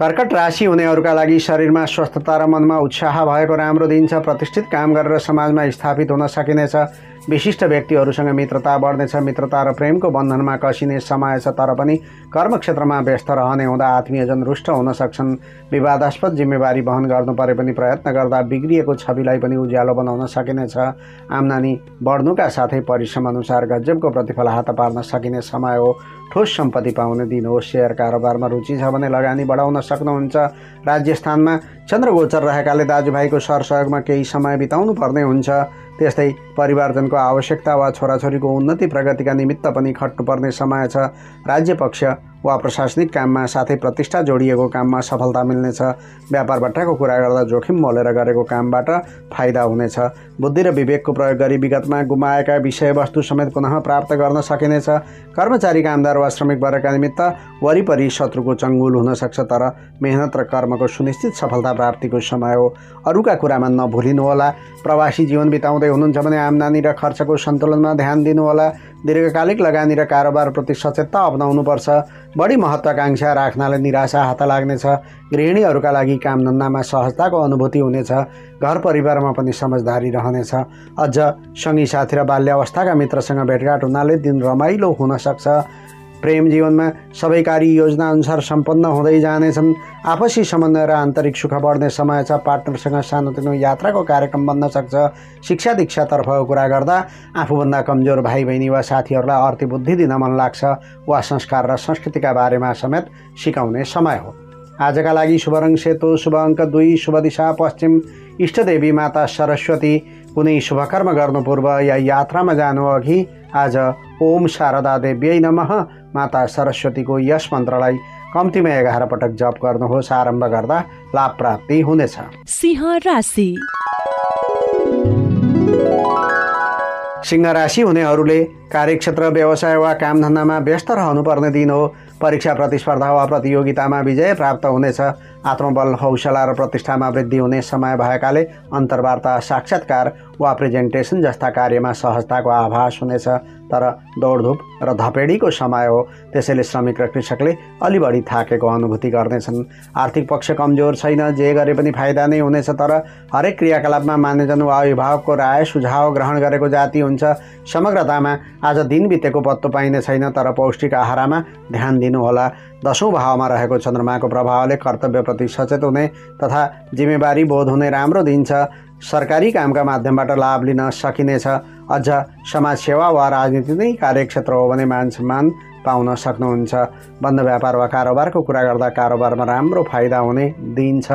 कर्कट राशि हुनेहरूका लागि शरीरमा स्वस्थता र मनमा उत्साह भएको राम्रो दिन छ प्रतिष्ठित काम गरेर समाजमा स्थापित हुन सकिनेछ विशिष्ट व्यक्तिहरूसँग मित्रता बढ्नेछ। मित्रता र प्रेमको बन्धनमा कसिने समय छ तर पनि कर्मक्षेत्रमा व्यस्त रहने हुँदा आत्मीयजन रुष्ट हुन सक्छन्। विवादास्पद जिम्मेवारी वहन गर्नु परे पनि प्रयत्न गर्दा बिग्रिएको छविलाई पनि उज्यालो बनाउन सकिनेछ। आम्दानी बढ्नुका साथै परिश्रम अनुसार गजबको प्रतिफल हात पार्न सकिने समय हो। ठोस सम्पत्ति पाउने दिन हो। सेयर कारोबारमा रुचि छ भने लगानी बढाउन सक्नुहुन्छ। राज्य स्थानमा चन्द्रगोचर रहेकाले दाजुभाइको सरसहयोगमा केही समय बिताउनु पर्ने हुन्छ। त्यस्तै परिवारजनको आवश्यकता वा छोराछोरीको उन्नति प्रगतिका निमित्त पनि खट्नुपर्ने समय छ। राज्य पक्ष वा प्रशासनिक काममा साथै प्रतिष्ठा जोडिएको काममा सफलता मिल्नेछ। व्यापार बट्टाको कुरा गर्दा जोखिम मोलेर गरेको कामबाट फाइदा हुनेछ। बुद्धि र विवेकको प्रयोग गरी विगतमा गुमाएका विषयवस्तु समेत पुनः प्राप्त गर्न सकिनेछ। कर्मचारी कामदार वा श्रमिक वर्गका निमित्त वरिपरि शत्रुको चङ्गुल हुनसक्छ तर मेहनत र कर्मको सुनिश्चित सफलता प्राप्तिको समय हो। अरूका कुरामा नभुलिनुहोला। प्रवासी जीवन बिताउँदै हुनुहुन्छ भने आम्दानी र खर्चको सन्तुलनमा ध्यान दिनुहोला। दीर्घकालिक लगानी र कारोबारप्रति सचेतता अप्नाउनुपर्छ। बढी महत्त्वाकाङ्क्षा राख्नाले निराशा हात लाग्नेछ। गृहिणीहरूका लागि कामधन्दामा सहजताको अनुभूति हुनेछ। घर परिवारमा पनि समझदारी रहनेछ। अझ सङ्गी साथी र बाल्यावस्थाका मित्रसँग भेटघाट हुनाले दिन रमाइलो हुनसक्छ प्रेम जीवनमा सबै कार्य योजना अनुसार सम्पन्न हुँदै जानेछन्। आपसी समन्वय र आन्तरिक सुख बढ्ने समय छ। पार्टनरसँग सानोतिनो यात्राको कार्यक्रम बन्न सक्छ। शिक्षा दीक्षातर्फको कुरा गर्दा आफूभन्दा कमजोर भाइ बहिनी वा साथीहरूलाई अर्थी बुद्धि दिन मन लाग्छ वा संस्कार र संस्कृतिका बारेमा समेत सिकाउने समय हो। आजका लागि शुभ रङ सेतो शुभ अङ्क दुई शुभ दिशा पश्चिम। इष्टदेवी माता सरस्वती कुनै शुभकर्म गर्नु पूर्व या यात्रामा जानु अघि आज ओम शारदा देव्यै नमः। माता सरस्वतीको यस मन्त्रलाई कम्तीमा एघार पटक जप गर्नुहोस्। आरम्भ गर्दा लाभ प्राप्ति हुनेछ। सिंह राशि। सिंह राशि हुनेहरूले कार्यक्षेत्र व्यवसाय वा कामधन्दामा व्यस्त रहनुपर्ने दिन हो। परीक्षा प्रतिस्पर्धा वा प्रतियोगितामा विजय प्राप्त हुनेछ। आत्मबल हौसला र प्रतिष्ठामा वृद्धि हुने समय भएकाले अन्तर्वार्ता साक्षात्कार वा प्रेजेन्टेसन जस्ता कार्यमा सहजताको आभास हुनेछ। तर दौडधुप र धपेडीको समय हो त्यसैले श्रमिक र कृषकले अलि बढी थाकेको अनुभूति गर्नेछन्। आर्थिक पक्ष कमजोर छैन जे गरे पनि फाइदा नै हुनेछ तर हरेक क्रियाकलापमा मान्यजन वा अभिभावकको राय सुझाव ग्रहण गरेको जाति हुन्छ। समग्रतामा आज दिन बितेको पत्तो पाइने छैन तर पौष्टिक आहारमा ध्यान दिनुहोला। दसौँ भावमा रहेको चन्द्रमाको प्रभावले कर्तव्यप्रति सचेत हुने तथा जिम्मेवारी बोध हुने राम्रो दिन्छ सरकारी कामका माध्यमबाट लाभ लिन सकिनेछ। अझ समाजसेवा वा राजनीति नै कार्यक्षेत्र हो भने मान सम्मान पाउन सक्नुहुन्छ। बन्द व्यापार वा कारोबारको कुरा गर्दा कारोबारमा राम्रो फाइदा हुने दिन छ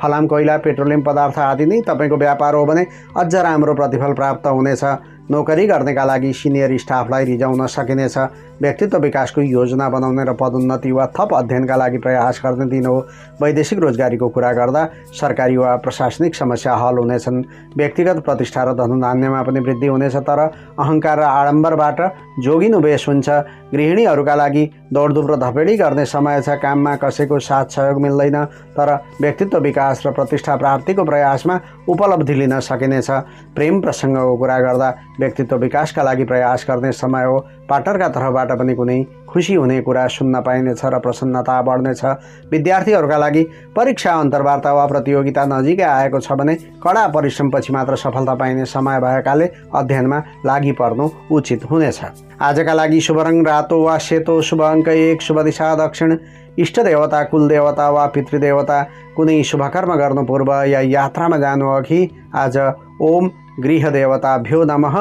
फलाम कोइला पेट्रोलियम पदार्थ आदि नै तपाईँको व्यापार हो भने अझ राम्रो प्रतिफल प्राप्त हुनेछ। नोकरी गर्नेका लागि सिनियर स्टाफलाई रिजाउन सकिनेछ। व्यक्तित्व विकासको योजना बनाउने र पदोन्नति वा थप अध्ययनका लागि प्रयास गर्ने दिन हो। वैदेशिक रोजगारीको कुरा गर्दा सरकारी वा प्रशासनिक समस्या हल हुनेछन्। व्यक्तिगत प्रतिष्ठा र धनधान्यमा पनि वृद्धि हुनेछ तर अहङ्कार र आडम्बरबाट जोगिनु बेस हुन्छ। गृहिणीहरूका लागि दौडधुप र धपेडी गर्ने समय छ काममा कसैको साथ सहयोग मिल्दैन तर व्यक्तित्व विकास र प्रतिष्ठा प्राप्तिको प्रयासमा उपलब्धि लिन सकिनेछ। प्रेम प्रसङ्गको कुरा गर्दा व्यक्तित्व विकासका लागि प्रयास गर्ने समय हो। पार्टनरका तर्फबाट पनि कुनै खुसी हुने कुरा सुन्न पाइनेछ र प्रसन्नता बढ्नेछ। विद्यार्थीहरूका लागि परीक्षा अन्तर्वार्ता वा प्रतियोगिता नजिकै आएको छ भने कडा परिश्रमपछि मात्र सफलता पाइने समय भएकाले अध्ययनमा लागि पर्नु उचित हुनेछ। आजका लागि शुभ रातो वा सेतो शुभ अङ्क एक शुभ दिशा दक्षिण इष्ट देवता कुलदेवता वा पितृदेवता कुनै शुभकर्म गर्नु पूर्व या यात्रामा जानु अघि आज ओम गृह देवताभ्यो नमः।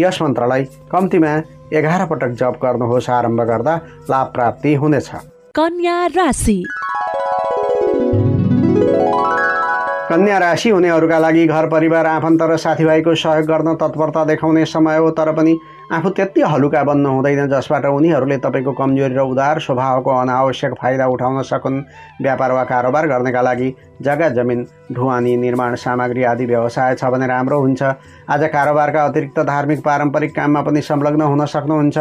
यस मन्त्रलाई कम्तीमा एघार पटक जप गर्नुहोस् आरम्भ गर्दा लाभ प्राप्ति हुनेछ। कन्या राशि। कन्या राशि हुनेहरूका लागि घर परिवार आफन्त र साथीभाइको सहयोग गर्न तत्परता देखाउने समय हो तर पनि आफू त्यति हलुका बन्न हुँदैन जसबाट उनीहरूले तपाईँको कमजोरी र उदार स्वभावको अनावश्यक फाइदा उठाउन सकुन् व्यापार वा कारोबार गर्नका लागि। जग्गा जमिन ढुवानी निर्माण सामग्री आदि व्यवसाय छ भने राम्रो हुन्छ। आज कारोबारका अतिरिक्त धार्मिक पारम्परिक काममा पनि संलग्न हुन सक्नुहुन्छ।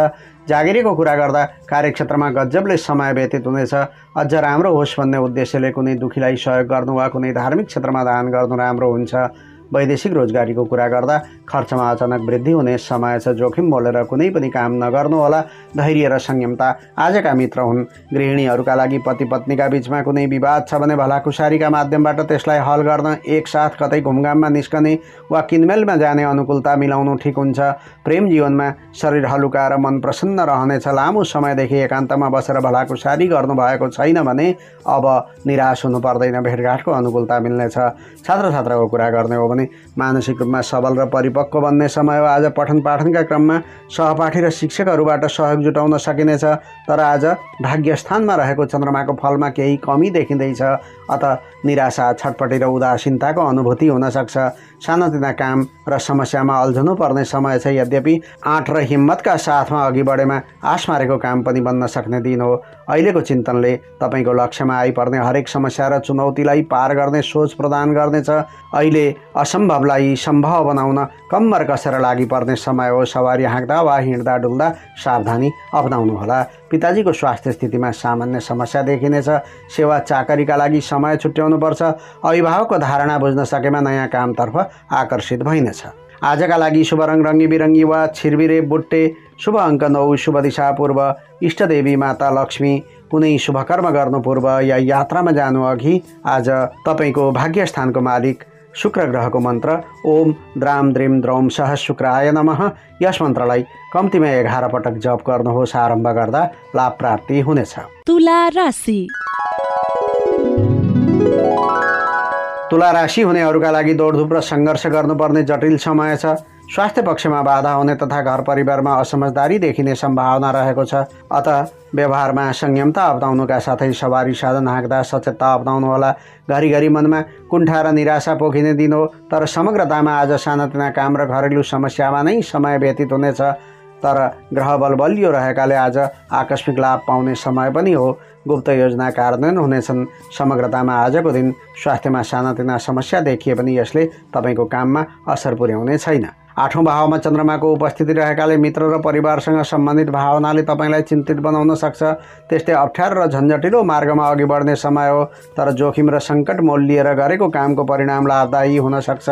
जागिरीको कुरा गर्दा कार्यक्षेत्रमा गजबले समय व्यतीत हुनेछ। अझ राम्रो होस् भन्ने उद्देश्यले कुनै दुखीलाई सहयोग गर्नु वा कुनै धार्मिक क्षेत्रमा दान गर्नु राम्रो हुन्छ। वैदेशिक रोजगारीको कुरा गर्दा खर्चमा अचानक वृद्धि हुने समय छ जोखिम बोलेर कुनै पनि काम नगर्नुहोला धैर्य र संयमता आजका मित्र हुन्। गृहिणीहरूका लागि पति पत्नीका बिचमा कुनै विवाद छ भने भलाकुसारीका माध्यमबाट त्यसलाई हल गर्न एकसाथ कतै घुमघाममा निस्कने वा किनमेलमा जाने अनुकूलता मिलाउनु ठिक हुन्छ। प्रेम जीवनमा शरीर हलुका र मन प्रसन्न रहनेछ। लामो समयदेखि एकान्तमा बसेर भलाकुसारी गर्नुभएको छैन भने अब निराश हुनु पर्दैन। भेटघाटको अनुकूलता मिल्नेछ। छात्र छात्राको कुरा गर्ने हो भने भने मानसिक रूपमा सबल र परिपक्व बन्ने समय हो। आज पठन पाठनका क्रममा सहपाठी र शिक्षकहरूबाट सहयोग जुटाउन सकिनेछ तर आज भाग्यस्थानमा रहेको चन्द्रमाको फलमा केही कमी देखिँदैछ। अत निराशा छटपटी र उदासीनताको अनुभूति हुनसक्छ सानोतिना काम र समस्यामा अल्झनु पर्ने समय छ। यद्यपि आँट र हिम्मतका साथमा अघि बढेमा आश मारेको काम पनि बन्न सक्ने दिन हो। अहिलेको चिन्तनले तपाईँको लक्ष्यमा आइपर्ने हरेक समस्या र चुनौतीलाई पार गर्ने सोच प्रदान गर्नेछ। अहिले असम्भवलाई सम्भव बनाउन कम्मर कसेर लागि पर्ने समय हो सवारी हाँक्दा वा हिँड्दा डुल्दा सावधानी अप्नाउनुहोला। पिताजीको स्वास्थ्य स्थितिमा सामान्य समस्या देखिनेछ। सेवा चाकरीका लागि समय छुट्याउनुपर्छ। अभिभावकको धारणा बुझ्न सकेमा नयाँ कामतर्फ आकर्षित भइनेछ। आजका लागि शुभ रङ रङ्गी बिरङ्गी वा छिरबिरे बुट्टे। शुभ अङ्क नौ शुभ दिशा पूर्व। इष्टदेवी माता लक्ष्मी कुनै शुभ कर्म गर्नु पूर्व या यात्रामा जानु अघि आज तपाईँको भाग्यस्थानको मालिक शुक्र ग्रहको मन्त्र ओम द्राम द्रिम द्रौम सह शुक्राय नमः। यस मन्त्रलाई कम्तीमा एघार पटक जप गर्नुहोस् आरम्भ गर्दा लाभ प्राप्ति हुनेछ। तुला राशि। तुला राशि हुनेहरूका लागि दौडधुप र सङ्घर्ष गर्नुपर्ने जटिल समय छ। स्वास्थ्य पक्षमा बाधा हुने तथा घर परिवारमा असमझदारी देखिने सम्भावना रहेको छ। अत व्यवहारमा संयमता अप्नाउनुका साथै सवारी साधन हाँक्दा सचेतता अप्नाउनुहोला घरिघरि मनमा कुण्ठा र निराशा पोखिने दिन हो तर समग्रतामा आज सानातिना काम र घरेलु समस्यामा नै समय व्यतीत हुनेछ। तर ग्रह बल बलियो रहेकाले आज आकस्मिक लाभ पाउने समय पनि हो। गुप्त योजना कार्यान्वयन हुनेछन्। समग्रतामा आजको दिन स्वास्थ्यमा सानातिना समस्या देखिए पनि यसले तपाईँको काममा असर पुर्याउने छैन। आठौँ भावमा चन्द्रमाको उपस्थिति रहेकाले मित्र र परिवारसँग सम्बन्धित भावनाले तपाईँलाई चिन्तित बनाउन सक्छ। त्यस्तै अप्ठ्यारो र झन्झटिलो मार्गमा अघि बढ्ने समय हो तर जोखिम र सङ्कट मोल लिएर गरेको कामको परिणाम लाभदायी हुनसक्छ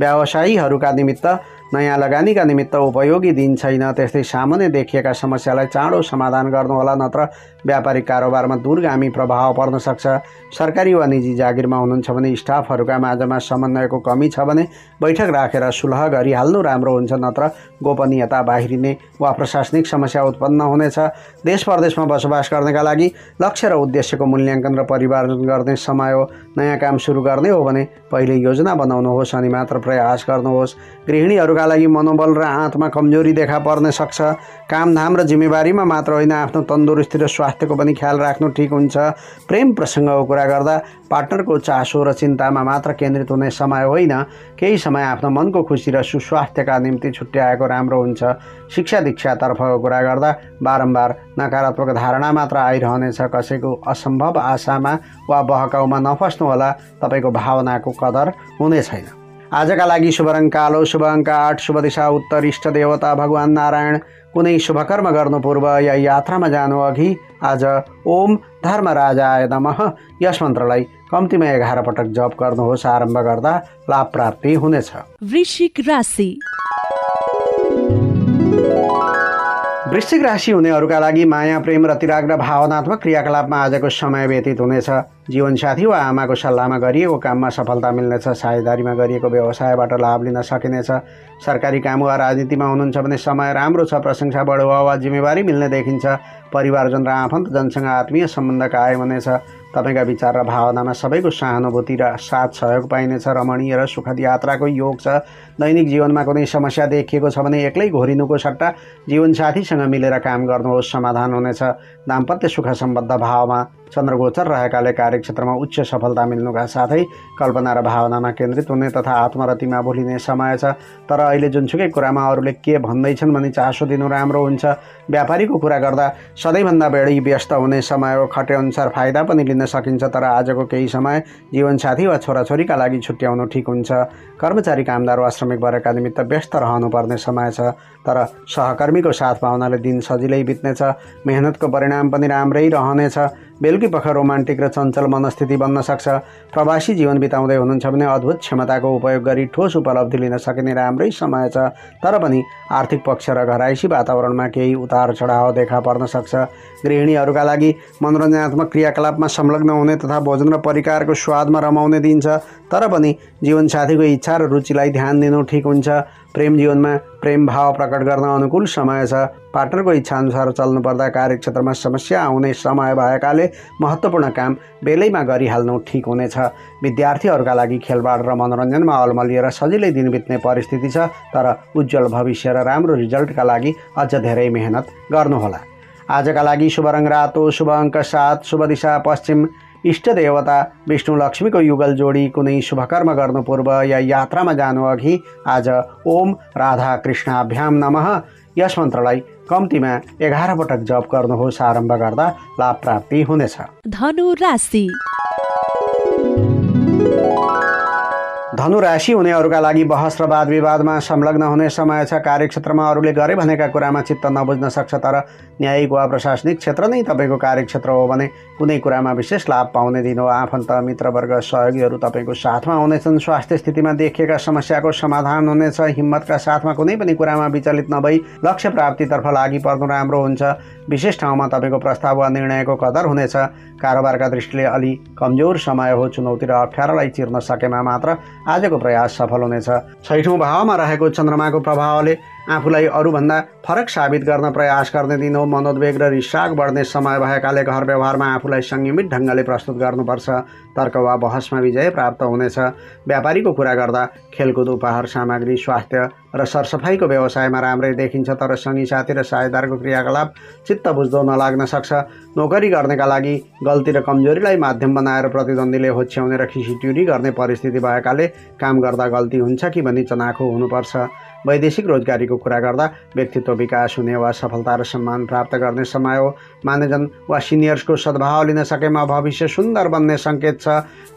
व्यवसायीहरूका निमित्त नयाँ लगानीका निमित्त उपयोगी दिन छैन। त्यस्तै सामान्य देखिएका समस्यालाई चाँडो समाधान गर्नुहोला नत्र व्यापारिक कारोबारमा दूरगामी प्रभाव पर्न सक्छ। सरकारी वा निजी जागिरमा हुनुहुन्छ भने स्टाफहरूका माझमा समन्वयको कमी छ भने बैठक राखेर सुलह गरिहाल्नु राम्रो हुन्छ नत्र गोपनीयता बाहिरिने वा प्रशासनिक समस्या उत्पन्न हुनेछ। देश परदेशमा बसोबास गर्नेका लागि लक्ष्य र उद्देश्यको मूल्याङ्कन र परिवार्जन गर्ने समय हो। नयाँ काम सुरु गर्ने हो भने पहिले योजना बनाउनुहोस् अनि मात्र प्रयास गर्नुहोस्। गृहिणीहरूका लागि मनोबल र आँतमा कमजोरी देखा पर्न सक्छ। कामधाम र जिम्मेवारीमा मात्र होइन आफ्नो तन्दुरुस्ती र स्वास्थ्यको पनि ख्याल राख्नु ठिक हुन्छ। प्रेम प्रसङ्गको कुरा गर्दा पार्टनरको चासो र चिन्तामा मात्र केन्द्रित हुने समय होइन। केही समय आफ्नो मनको खुसी र सुस्वास्थ्यका निम्ति छुट्याएको राम्रो हुन्छ। शिक्षा दीक्षातर्फको कुरा गर्दा बारम्बार नकारात्मक धारणा मात्र आइरहनेछ। कसैको असम्भव आशामा वा बहकाउमा नफस्नुहोला तपाईँको भावनाको कदर हुने छैन। आजका लागि शुभ रङ कालो शुभ अङ्क आठ शुभ दिशा उत्तर इष्ट देवता भगवान् नारायण। कुनै शुभकर्म गर्नु पूर्व या यात्रामा जानु अघि आज ओम धर्मराजाय नमः। यस मन्त्रलाई कम्तीमा एघार पटक जप गर्नुहोस् आरम्भ गर्दा लाभ प्राप्ति हुनेछ। राशि। वृश्चिक राशि हुनेहरूका लागि माया प्रेम र तिराग र भावनात्मक क्रियाकलापमा आजको समय व्यतीत हुनेछ। जीवनसाथी वा आमाको सल्लाहमा गरिएको काममा सफलता मिल्नेछ साझेदारीमा गरिएको व्यवसायबाट लाभ लिन सकिनेछ। सरकारी काम वा राजनीतिमा हुनुहुन्छ भने समय राम्रो छ प्रशंसा बढुवा वा जिम्मेवारी मिल्ने देखिन्छ। परिवारजन र आफन्तजनसँग आत्मीय सम्बन्ध कायम हुनेछ तपाईँका विचार र भावनामा सबैको सहानुभूति र साथ सहयोग पाइनेछ। रमणीय र सुखद यात्राको योग छ। दैनिक जीवनमा कुनै समस्या देखिएको छ भने एक्लै घोरिनुको सट्टा जीवनसाथीसँग मिलेर काम गर्नुहोस्। समाधान हुनेछ। दाम्पत्य सुख सम्बद्ध भावमा चन्द्रगोचर रहेकाले कार्यक्षेत्रमा उच्च सफलता मिल्नुका साथै कल्पना र भावनामा केन्द्रित हुने तथा आत्मरतिमा भुलिने समय छ। तर अहिले जुनसुकै कुरामा अरूले के भन्दैछन् भनी चासो दिनु राम्रो हुन्छ। व्यापारीको कुरा गर्दा सधैँभन्दा बढी व्यस्त हुने समय हो। खटेअनुसार फाइदा पनि लिन सकिन्छ तर आजको केही समय जीवनसाथी वा छोराछोरीका लागि छुट्याउनु ठिक हुन्छ। कर्मचारी कामदार वा श्रमिक वर्गका निमित्त व्यस्त रहनुपर्ने समय छ। तर सहकर्मीको साथ पाउनाले दिन सजिलै बित्नेछ। मेहनतको परिणाम पनि राम्रै रहनेछ। बेलुकी पख रोमान्टिक र चञ्चल मनस्थिति बन्न सक्छ। प्रवासी जीवन बिताउँदै हुनुहुन्छ भने अद्भुत क्षमताको उपयोग गरी ठोस उपलब्धि लिन सकिने राम्रै समय छ। तर पनि आर्थिक पक्ष र घराइसी वातावरणमा केही उतार चढाव देखा पर्न सक्छ। गृहिणीहरूका लागि मनोरञ्जनात्मक क्रियाकलापमा संलग्न हुने तथा भोजन र परिकारको स्वादमा रमाउने दिन्छ। तर पनि जीवनसाथीको इच्छा र रुचिलाई ध्यान दिनु ठिक हुन्छ। प्रेम जीवनमा प्रेम भाव प्रकट गर्न अनुकूल समय छ। पार्टनरको इच्छाअनुसार चल्नुपर्दा कार्यक्षेत्रमा समस्या आउने समय भएकाले महत्त्वपूर्ण काम बेलैमा गरिहाल्नु ठिक हुनेछ। विद्यार्थीहरूका लागि खेलबाड र मनोरञ्जनमा अल्मलिएर सजिलै दिन बित्ने परिस्थिति छ तर उज्जवल भविष्य र राम्रो रिजल्टका लागि अझ धेरै मेहनत गर्नुहोला। आजका लागि शुभ रङ रातो शुभ अङ्क सात शुभ दिशा पश्चिम। इष्ट देवता विष्णु लक्ष्मीको युगल जोडी कुनै शुभकर्म गर्नु पूर्व या यात्रामा जानु अघि आज ओम राधा कृष्णाभ्याम नमः यस मन्त्रलाई कम्तीमा एघार पटक जप गर्नुहोस् आरम्भ गर्दा लाभ प्राप्ति हुनेछ धनु राशि धनु राशि हुनेहरूका लागि बहस र वाद विवादमा संलग्न हुने समय छ। कार्यक्षेत्रमा अरूले गरे भनेका कुरामा चित्त नबुझ्न सक्छ तर न्यायिक वा प्रशासनिक क्षेत्र नै तपाईँको कार्यक्षेत्र हो भने कुनै कुरामा विशेष लाभ पाउने दिन हो। आफन्त मित्रवर्ग सहयोगीहरू तपाईँको साथमा हुनेछन्। स्वास्थ्य स्थितिमा देखिएका समस्याको समाधान हुनेछ। हिम्मतका साथमा कुनै पनि कुरामा विचलित नभई लक्ष्य प्राप्तितर्फ लागि पर्नु राम्रो हुन्छ। विशेष ठाउँमा तपाईँको प्रस्ताव वा निर्णयको कदर हुनेछ। कारोबारका दृष्टिले अलि कमजोर समय हो। चुनौती र अप्ठ्यारोलाई चिर्न सकेमा मात्र आजको प्रयास सफल हुनेछ। छैठौँ भावमा रहेको चन्द्रमाको प्रभावले आफूलाई अरूभन्दा फरक साबित गर्न प्रयास गर्ने दिन हो। मनोद्वेग र रिसाग बढ्ने समय भएकाले घर व्यवहारमा आफूलाई संयमित ढङ्गले प्रस्तुत गर्नुपर्छ। तर्क वा बहसमा विजय प्राप्त हुनेछ। व्यापारीको कुरा गर्दा खेलकुद उपहार सामग्री स्वास्थ्य र सरसफाइको व्यवसायमा राम्रै देखिन्छ तर सङ्गी साथी र साझेदारको क्रियाकलाप चित्त बुझ्दो नलाग्न सक्छ। नोकरी गर्नेका लागि गल्ती र कमजोरीलाई माध्यम बनाएर प्रतिद्वन्दीले होछ्याउने र खिसिट्युरी गर्ने परिस्थिति भएकाले काम गर्दा गल्ती हुन्छ कि भनी चनाखो हुनुपर्छ। वैदेशिक रोजगारीको कुरा गर्दा व्यक्तित्व विकास हुने वा सफलता र सम्मान प्राप्त गर्ने समय हो। मानेजन वा सिनियर्सको सद्भाव लिन सकेमा भविष्य सुन्दर बन्ने सङ्केत छ।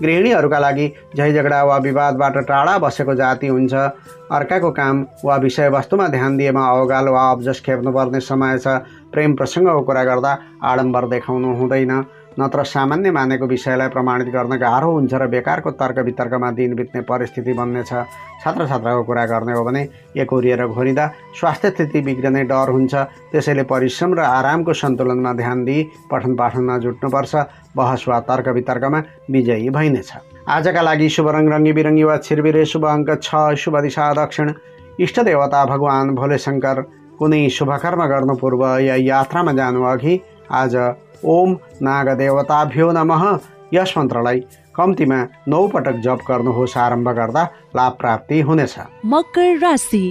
गृहिणीहरूका लागि झैझगडा वा विवादबाट टाढा बसेको जाति हुन्छ। अर्काको काम वा विषयवस्तुमा ध्यान दिएमा अवगाल वा अब्जस खेप्नुपर्ने समय छ। प्रेम प्रसङ्गको कुरा गर्दा आडम्बर देखाउनु हुँदैन। नत्र सामान्य मानेको विषयलाई प्रमाणित गर्न गाह्रो हुन्छ र बेकारको तर्क वितर्कमा दिन बित्ने परिस्थिति बन्नेछ। छात्र छात्राको कुरा गर्ने हो भने एक ओरिएर घोरिँदा स्वास्थ्य स्थिति बिग्रने डर हुन्छ। त्यसैले परिश्रम र आरामको सन्तुलनमा ध्यान दिई पठन पाठनमा जुट्नुपर्छ बहस वा तर्क वितर्कमा विजयी भइनेछ। आजका लागि शुभ रङ रङ्गी बिरङ्गी वा छिरबिरे शुभ अङ्क छ। शुभ दिशा दक्षिण। इष्ट देवता भगवान् भोले शङ्कर कुनै शुभकर्म गर्नु पूर्व या यात्रामा जानु अघि आज ओम नागदेवताभ्यो नमः। यस मन्त्रलाई कम्तीमा नौ पटक जप गर्नुहोस्। आरम्भ गर्दा लाभ प्राप्ति हुनेछ। मकर राशि।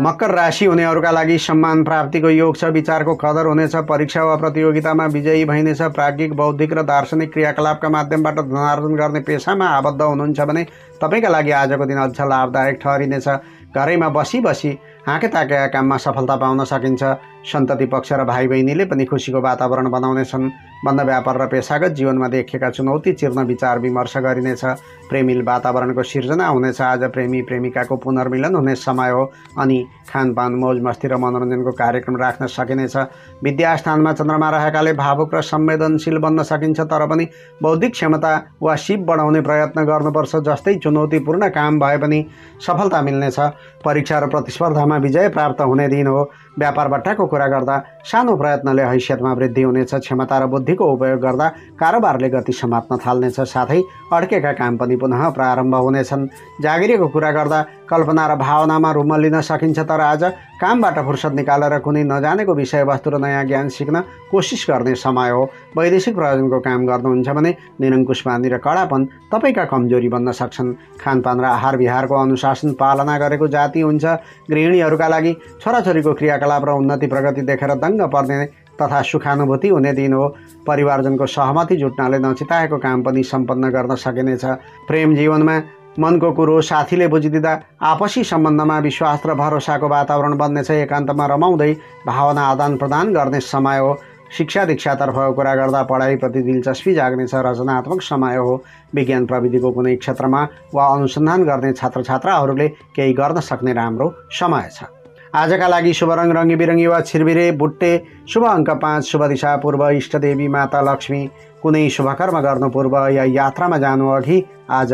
मकर राशि हुनेहरूका लागि सम्मान प्राप्तिको योग छ। विचारको कदर हुनेछ। परीक्षा वा प्रतियोगितामा विजयी भइनेछ। प्राज्ञिक बौद्धिक र दार्शनिक क्रियाकलापका माध्यमबाट धनार्जन गर्ने पेसामा आबद्ध हुनुहुन्छ भने तपाईँका लागि आजको दिन अझ लाभदायक ठहरिनेछ। घरैमा बसी बसी हाँके ताकेका काममा सफलता पाउन सकिन्छ। सन्तति पक्ष र भाइ बहिनीले पनि खुसीको वातावरण बनाउनेछन्। बन्द व्यापार र पेसागत जीवनमा देखिएका चुनौती चिर्न विचार विमर्श गरिनेछ। प्रेमिल वातावरणको सिर्जना हुनेछ। आज प्रेमी प्रेमिकाको पुनर्मिलन हुने समय हो अनि खानपान मौज मस्ती र मनोरञ्जनको कार्यक्रम राख्न सकिनेछ। विद्यास्थानमा चन्द्रमा रहेकाले भावुक र संवेदनशील बन्न सकिन्छ तर पनि बौद्धिक क्षमता वा सिप बढाउने प्रयत्न गर्नुपर्छ जस्तै चुनौतीपूर्ण काम भए पनि सफलता मिल्नेछ। परीक्षा र प्रतिस्पर्धामा विजय प्राप्त हुने दिन हो। व्यापार बट्टाको कुरा गर्दा सानो प्रयत्नले हैसियतमा वृद्धि हुनेछ क्षमता र बुद्धिको उपयोग गर्दा कारोबारले गति समात्न थाल्नेछ साथै अड्केका काम पनि पुनः प्रारम्भ हुनेछन्। जागिरीको कुरा गर्दा कल्पना र भावनामा रुम लिन सकिन्छ तर आज कामबाट फुर्सद निकालेर कुनै नजानेको विषयवस्तु र नयाँ ज्ञान सिक्न कोसिस गर्ने समय हो। वैदेशिक प्रयोजनको काम गर्नुहुन्छ भने निरङ्कुश बानी र कडापन तपाईँका कमजोरी बन्न सक्छन्। खानपान र आहार विहारको अनुशासन पालना गरेको जाति हुन्छ। गृहिणीहरूका लागि छोराछोरीको क्रियाकलाप र उन्नति प्रगति देखेर दङ्ग पर्ने तथा सुखानुभूति हुने दिन हो। परिवारजनको सहमति जुट्नाले नचिताएको काम पनि सम्पन्न गर्न सकिनेछ। प्रेम जीवनमा मनको कुरो साथीले बुझिदिँदा आपसी सम्बन्धमा विश्वास र भरोसाको वातावरण बन्नेछ एकान्तमा रमाउँदै भावना आदान प्रदान गर्ने समय हो शिक्षा दीक्षातर्फको कुरा गर्दा पढाइप्रति दिलचस्पी जाग्नेछ रचनात्मक समय हो विज्ञान प्रविधिको कुनै क्षेत्रमा वा अनुसन्धान गर्ने छात्र छात्राहरूले केही गर्न सक्ने राम्रो समय छ आजका लागि शुभ रङ रङ्गी बिरङ्गी वा छिरबिरे बुट्टे शुभ अङ्क पाँच शुभ दिशा पूर्व इष्टदेवी माता लक्ष्मी कुनै शुभकर्म गर्नु पूर्व या यात्रामा जानु अघि आज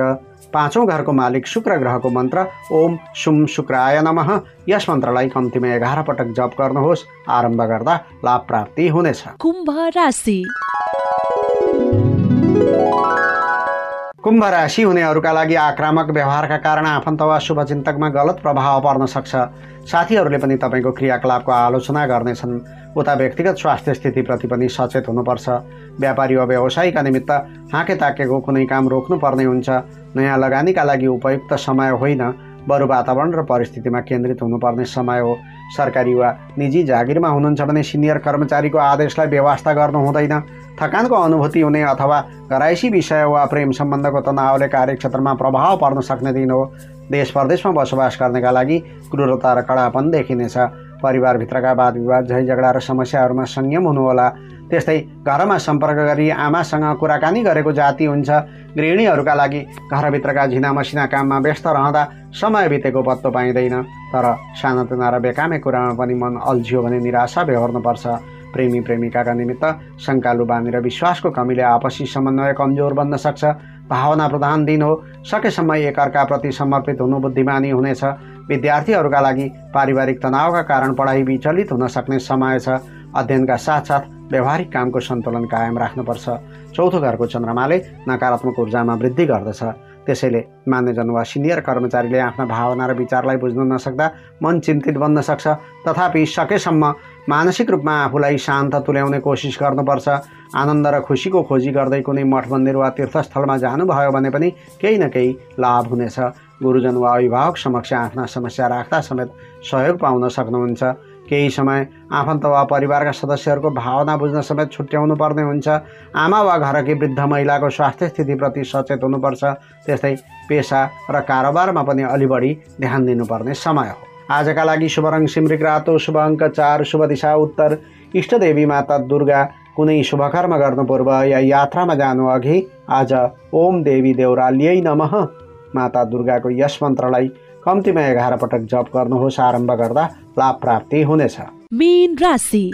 पाँचौँ घरको मालिक शुक्र ग्रहको मन्त्र ओम सुम शुक्राय नमः। यस मन्त्रलाई कम्तीमा एघार पटक जप गर्नुहोस्। आरम्भ गर्दा लाभ प्राप्ति हुनेछ। कुम्भ राशि। कुम्भ राशि हुनेहरूका लागि आक्रामक व्यवहारका कारण आफन्त वा शुभचिन्तकमा गलत प्रभाव पर्न सक्छ। साथीहरूले पनि तपाईँको क्रियाकलापको आलोचना गर्नेछन्। उता व्यक्तिगत स्वास्थ्य स्थितिप्रति पनि सचेत हुनुपर्छ। व्यापारी वा व्यवसायीका निमित्त हाँके ताकेको कुनै काम रोक्नुपर्ने हुन्छ। नयाँ लगानीका लागि उपयुक्त समय होइन। बरु वातावरण र परिस्थितिमा केन्द्रित हुनुपर्ने समय हो। सरकारी वा निजी जागिरमा हुनुहुन्छ भने सिनियर कर्मचारीको आदेशलाई व्यवस्था गर्नु हुँदैन। थकानको अनुभूति हुने अथवा घराइसी विषय वा प्रेम सम्बन्धको तनावले कार्यक्षेत्रमा प्रभाव पर्न सक्ने दिन हो। देश परदेशमा बसोबास गर्नेका लागि क्रूरता र कडापन देखिनेछ। परिवारभित्रका वाद विवाद झै झगडा र समस्याहरूमा संयम हुनुहोला। त्यस्तै घरमा सम्पर्क गरी आमासँग कुराकानी गरेको जाति हुन्छ। गृहिणीहरूका लागि घरभित्रका झिना मसिना काममा व्यस्त रहँदा समय बितेको पत्तो पाइँदैन। तर सानोतिना र बेकामे कुरामा पनि मन अल्झियो भने निराशा बेहोर्नुपर्छ। प्रेमी प्रेमिकाका निमित्त शङ्कालु बानी र विश्वासको कमीले आपसी समन्वय कमजोर बन्न सक्छ। भावना प्रधान दिन हो। सकेसम्म एकअर्काप्रति समर्पित हुनु बुद्धिमानी हुनेछ। विद्यार्थीहरूका लागि पारिवारिक तनावका कारण पढाइ विचलित हुन सक्ने समय छ। अध्ययनका साथसाथ व्यवहारिक कामको सन्तुलन कायम राख्नुपर्छ। चौथो घरको चन्द्रमाले नकारात्मक ऊर्जामा वृद्धि गर्दछ। त्यसैले मान्यजन वा सिनियर कर्मचारीले आफ्ना भावना र विचारलाई बुझ्न नसक्दा मन चिन्तित बन्न सक्छ। तथापि सकेसम्म मानसिक रूपमा आफूलाई शान्त तुल्याउने कोसिस गर्नुपर्छ। आनन्द र खुसीको खोजी गर्दै कुनै मठ मन्दिर वा तीर्थस्थलमा जानुभयो भने पनि केही न केही लाभ हुनेछ। गुरुजन वा अभिभावक समक्ष आफ्ना समस्या राख्दा समेत सहयोग पाउन सक्नुहुन्छ। केही समय आफन्त वा परिवारका सदस्यहरूको भावना बुझ्न समेत छुट्याउनु पर्ने हुन्छ। आमा वा घरकी वृद्ध महिलाको स्वास्थ्य स्थितिप्रति सचेत हुनुपर्छ। त्यस्तै पेसा र कारोबारमा पनि अलि बढी ध्यान दिनुपर्ने समय हो। आजका लागि शुभ रङ सिमरिक रातो शुभ अङ्क चार शुभ दिशा उत्तर। इष्टदेवी माता दुर्गा कुनै शुभकर्म गर्नु पूर्व या यात्रामा जानु अघि आज ओम देवी देउरालियै नमः। माता दुर्गाको यस मन्त्रलाई कम्तीमा एघार पटक जप गर्नुहोस् आरम्भ गर्दा लाभ प्राप्ति हुनेछ। मीन राशि।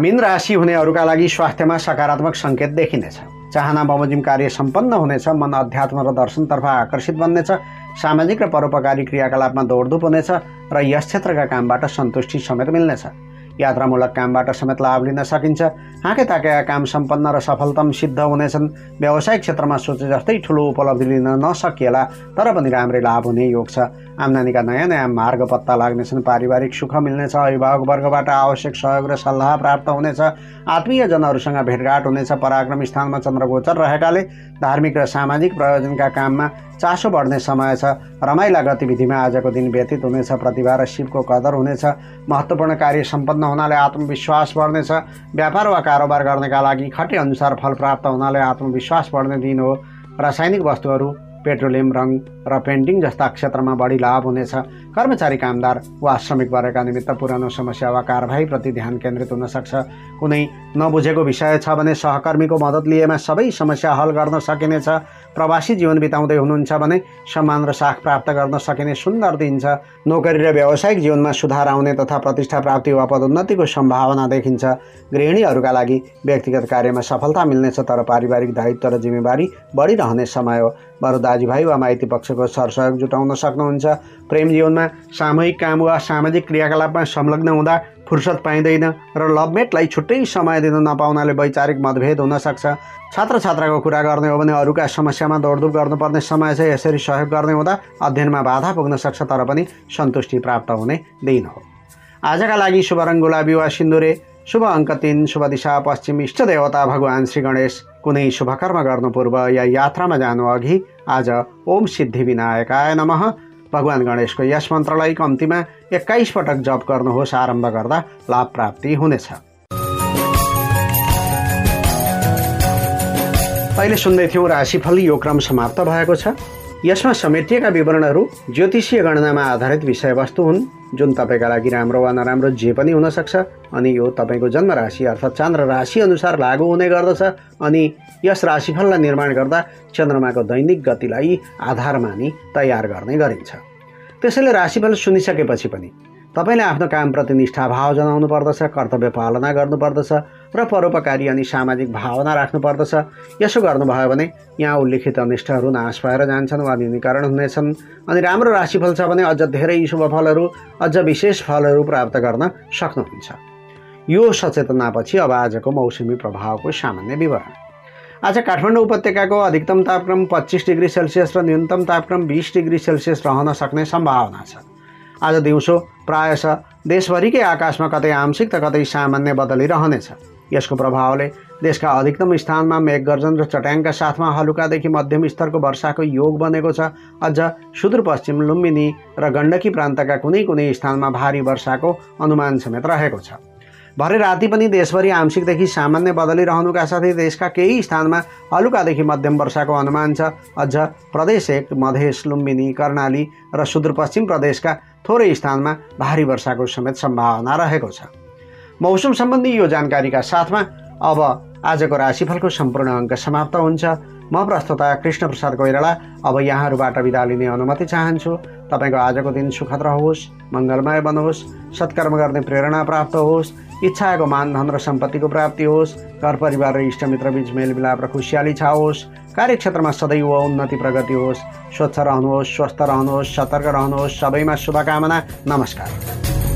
मीन राशि हुनेहरूका लागि स्वास्थ्यमा सकारात्मक सङ्केत देखिनेछ। चाहना बमोजिम कार्य सम्पन्न हुनेछ मन अध्यात्म र दर्शनतर्फ आकर्षित बन्नेछ सामाजिक र परोपकारी क्रियाकलापमा दौडधुप हुनेछ र यस क्षेत्रका कामबाट सन्तुष्टि समेत मिल्नेछ। यात्रामूलक कामबाट समेत लाभ लिन सकिन्छ। हाँके ताकेका काम सम्पन्न र सफलतम सिद्ध हुनेछन्। व्यावसायिक क्षेत्रमा सोचे जस्तै ठुलो उपलब्धि लिन नसकिएला तर पनि राम्रै लाभ हुने योग छ। आम्दानीका नयाँ नयाँ मार्ग पत्ता लाग्नेछन्। पारिवारिक सुख मिल्नेछ। अभिभावक वर्गबाट आवश्यक सहयोग र सल्लाह प्राप्त हुनेछ। आत्मीयजनहरूसँग भेटघाट हुनेछ। पराक्रम स्थानमा चन्द्रगोचर रहेकाले धार्मिक र सामाजिक प्रयोजनका काममा चासो बढ्ने समय छ। रमाइला गतिविधिमा आजको दिन व्यतीत हुनेछ। प्रतिभा र शिवको कदर हुनेछ। महत्त्वपूर्ण कार्य सम्पन्न हुनाले आत्मविश्वास बढ्नेछ। व्यापार वा कारोबार गर्नेका लागि खटे अनुसार फल प्राप्त हुनाले आत्मविश्वास बढ्ने दिन हो। रासायनिक वस्तुहरू पेट्रोलियम रङ र पेन्टिङ जस्ता क्षेत्रमा बढी लाभ हुनेछ। कर्मचारी कामदार वा श्रमिक वर्गका निमित्त पुरानो समस्या वा कारवाहीप्रति ध्यान केन्द्रित हुन सक्छ। कुनै नबुझेको विषय छ भने सहकर्मीको मद्दत लिएमा सबै समस्या हल गर्न सकिनेछ। प्रवासी जीवन बिताउँदै हुनुहुन्छ भने सम्मान र साख प्राप्त गर्न सकिने सुन्दर दिन छ। नोकरी र व्यावसायिक जीवनमा सुधार आउने तथा प्रतिष्ठा प्राप्ति वा पदोन्नतिको सम्भावना देखिन्छ। गृहिणीहरूका लागि व्यक्तिगत कार्यमा सफलता मिल्नेछ तर पारिवारिक दायित्व र जिम्मेवारी बढिरहने समय हो। बरु दाजुभाइ वा माइती पक्षको सरसहयोग जुटाउन सक्नुहुन्छ। प्रेम जीवनमा सामूहिक काम वा सामाजिक क्रियाकलापमा संलग्न हुँदा फुर्सद पाइँदैन र लभमेटलाई छुट्टै समय दिन नपाउनाले वैचारिक मतभेद हुन सक्छ। छात्र छात्राको कुरा गर्ने हो भने अरूका समस्यामा दौडधुप गर्नुपर्ने समय छ यसरी सहयोग गर्ने हुँदा अध्ययनमा बाधा पुग्न सक्छ तर पनि सन्तुष्टि प्राप्त हुने दिन हो। आजका लागि शुभ रङ गुलाबी वा सिन्दुरे। शुभ अङ्क तिन शुभ दिशा पश्चिम इष्ट देवता भगवान् श्री गणेश कुनै शुभकर्म गर्नु पूर्व या यात्रामा जानु अघि आज ओम सिद्धि विनायकाय नमः। भगवान् गणेशको यस मन्त्रलाई कम्तीमा एक्काइस पटक जप गर्नुहोस्। आरम्भ गर्दा लाभ प्राप्ति हुनेछ। अहिले सुन्दै थियौँ राशिफल यो क्रम समाप्त भएको छ। यसमा समेटिएका विवरणहरू ज्योतिषीय गणनामा आधारित विषयवस्तु हुन् जुन तपाईँका लागि राम्रो वा नराम्रो जे पनि हुनसक्छ अनि यो तपाईँको जन्म राशि अर्थात् चन्द्र राशि अनुसार लागू हुने गर्दछ अनि यस राशिफललाई निर्माण गर्दा चन्द्रमाको दैनिक गतिलाई आधार मानि तयार गर्ने गरिन्छ। त्यसैले राशिफल सुनिसकेपछि पनि तपाईँले आफ्नो कामप्रति निष्ठाभाव जनाउनु पर्दछ कर्तव्य पालना गर्नुपर्दछ र परोपकारी अनि सामाजिक भावना राख्नुपर्दछ। यसो गर्नुभयो भने यहाँ उल्लेखित अनिष्टहरू नाश भएर जान्छन् वा न्यूनीकरण हुनेछन्। अनि राम्रो राशिफल छ भने अझ धेरै शुभ फलहरू अझ विशेष फलहरू प्राप्त गर्न सक्नुहुन्छ। यो सचेतनापछि अब आजको मौसमी प्रभावको सामान्य विवरण। आज काठमाडौँ उपत्यकाको अधिकतम तापक्रम पच्चिस डिग्री सेल्सियस र न्यूनतम तापक्रम बिस डिग्री सेल्सियस रहन सक्ने सम्भावना छ। आज दिउँसो प्रायश देशभरिकै आकाशमा कतै आंशिक त कतै सामान्य बदलिरहनेछ यसको प्रभावले देशका अधिकतम स्थानमा मेघगर्जन र चट्याङका साथमा हलुकादेखि मध्यम स्तरको वर्षाको योग बनेको छ। अझ सुदूरपश्चिम लुम्बिनी र गण्डकी प्रान्तका कुनै कुनै स्थानमा भारी वर्षाको अनुमान समेत रहेको छ। भरे राति पनि देशभरि आंशिकदेखि सामान्य बदलिरहनुका साथै देशका केही स्थानमा हलुकादेखि मध्यम वर्षाको अनुमान छ। अझ प्रदेश एक मधेस लुम्बिनी कर्णाली र सुदूरपश्चिम प्रदेशका थोरै स्थानमा भारी वर्षाको समेत सम्भावना रहेको छ। मौसम सम्बन्धी यो जानकारीका साथमा अब आजको राशिफलको सम्पूर्ण अङ्क समाप्त हुन्छ। म प्रस्तुता कृष्ण प्रसाद कोइराला। अब यहाँहरूबाट बिदा लिने अनुमति चाहन्छु। तपाईँको आजको दिन सुखद रहोस् मङ्गलमय बनोस् सत्कर्म गर्ने प्रेरणा प्राप्त होस् इच्छाको मान धन र सम्पत्तिको प्राप्ति होस् घर परिवार र इष्टमित्र बिच मेलमिलाप र खुसियाली छाओस् कार्यक्षेत्रमा सदैव उन्नति प्रगति होस्। स्वच्छ रहनुहोस् स्वस्थ रहनुहोस् सतर्क रहनुहोस् सबैमा शुभकामना नमस्कार।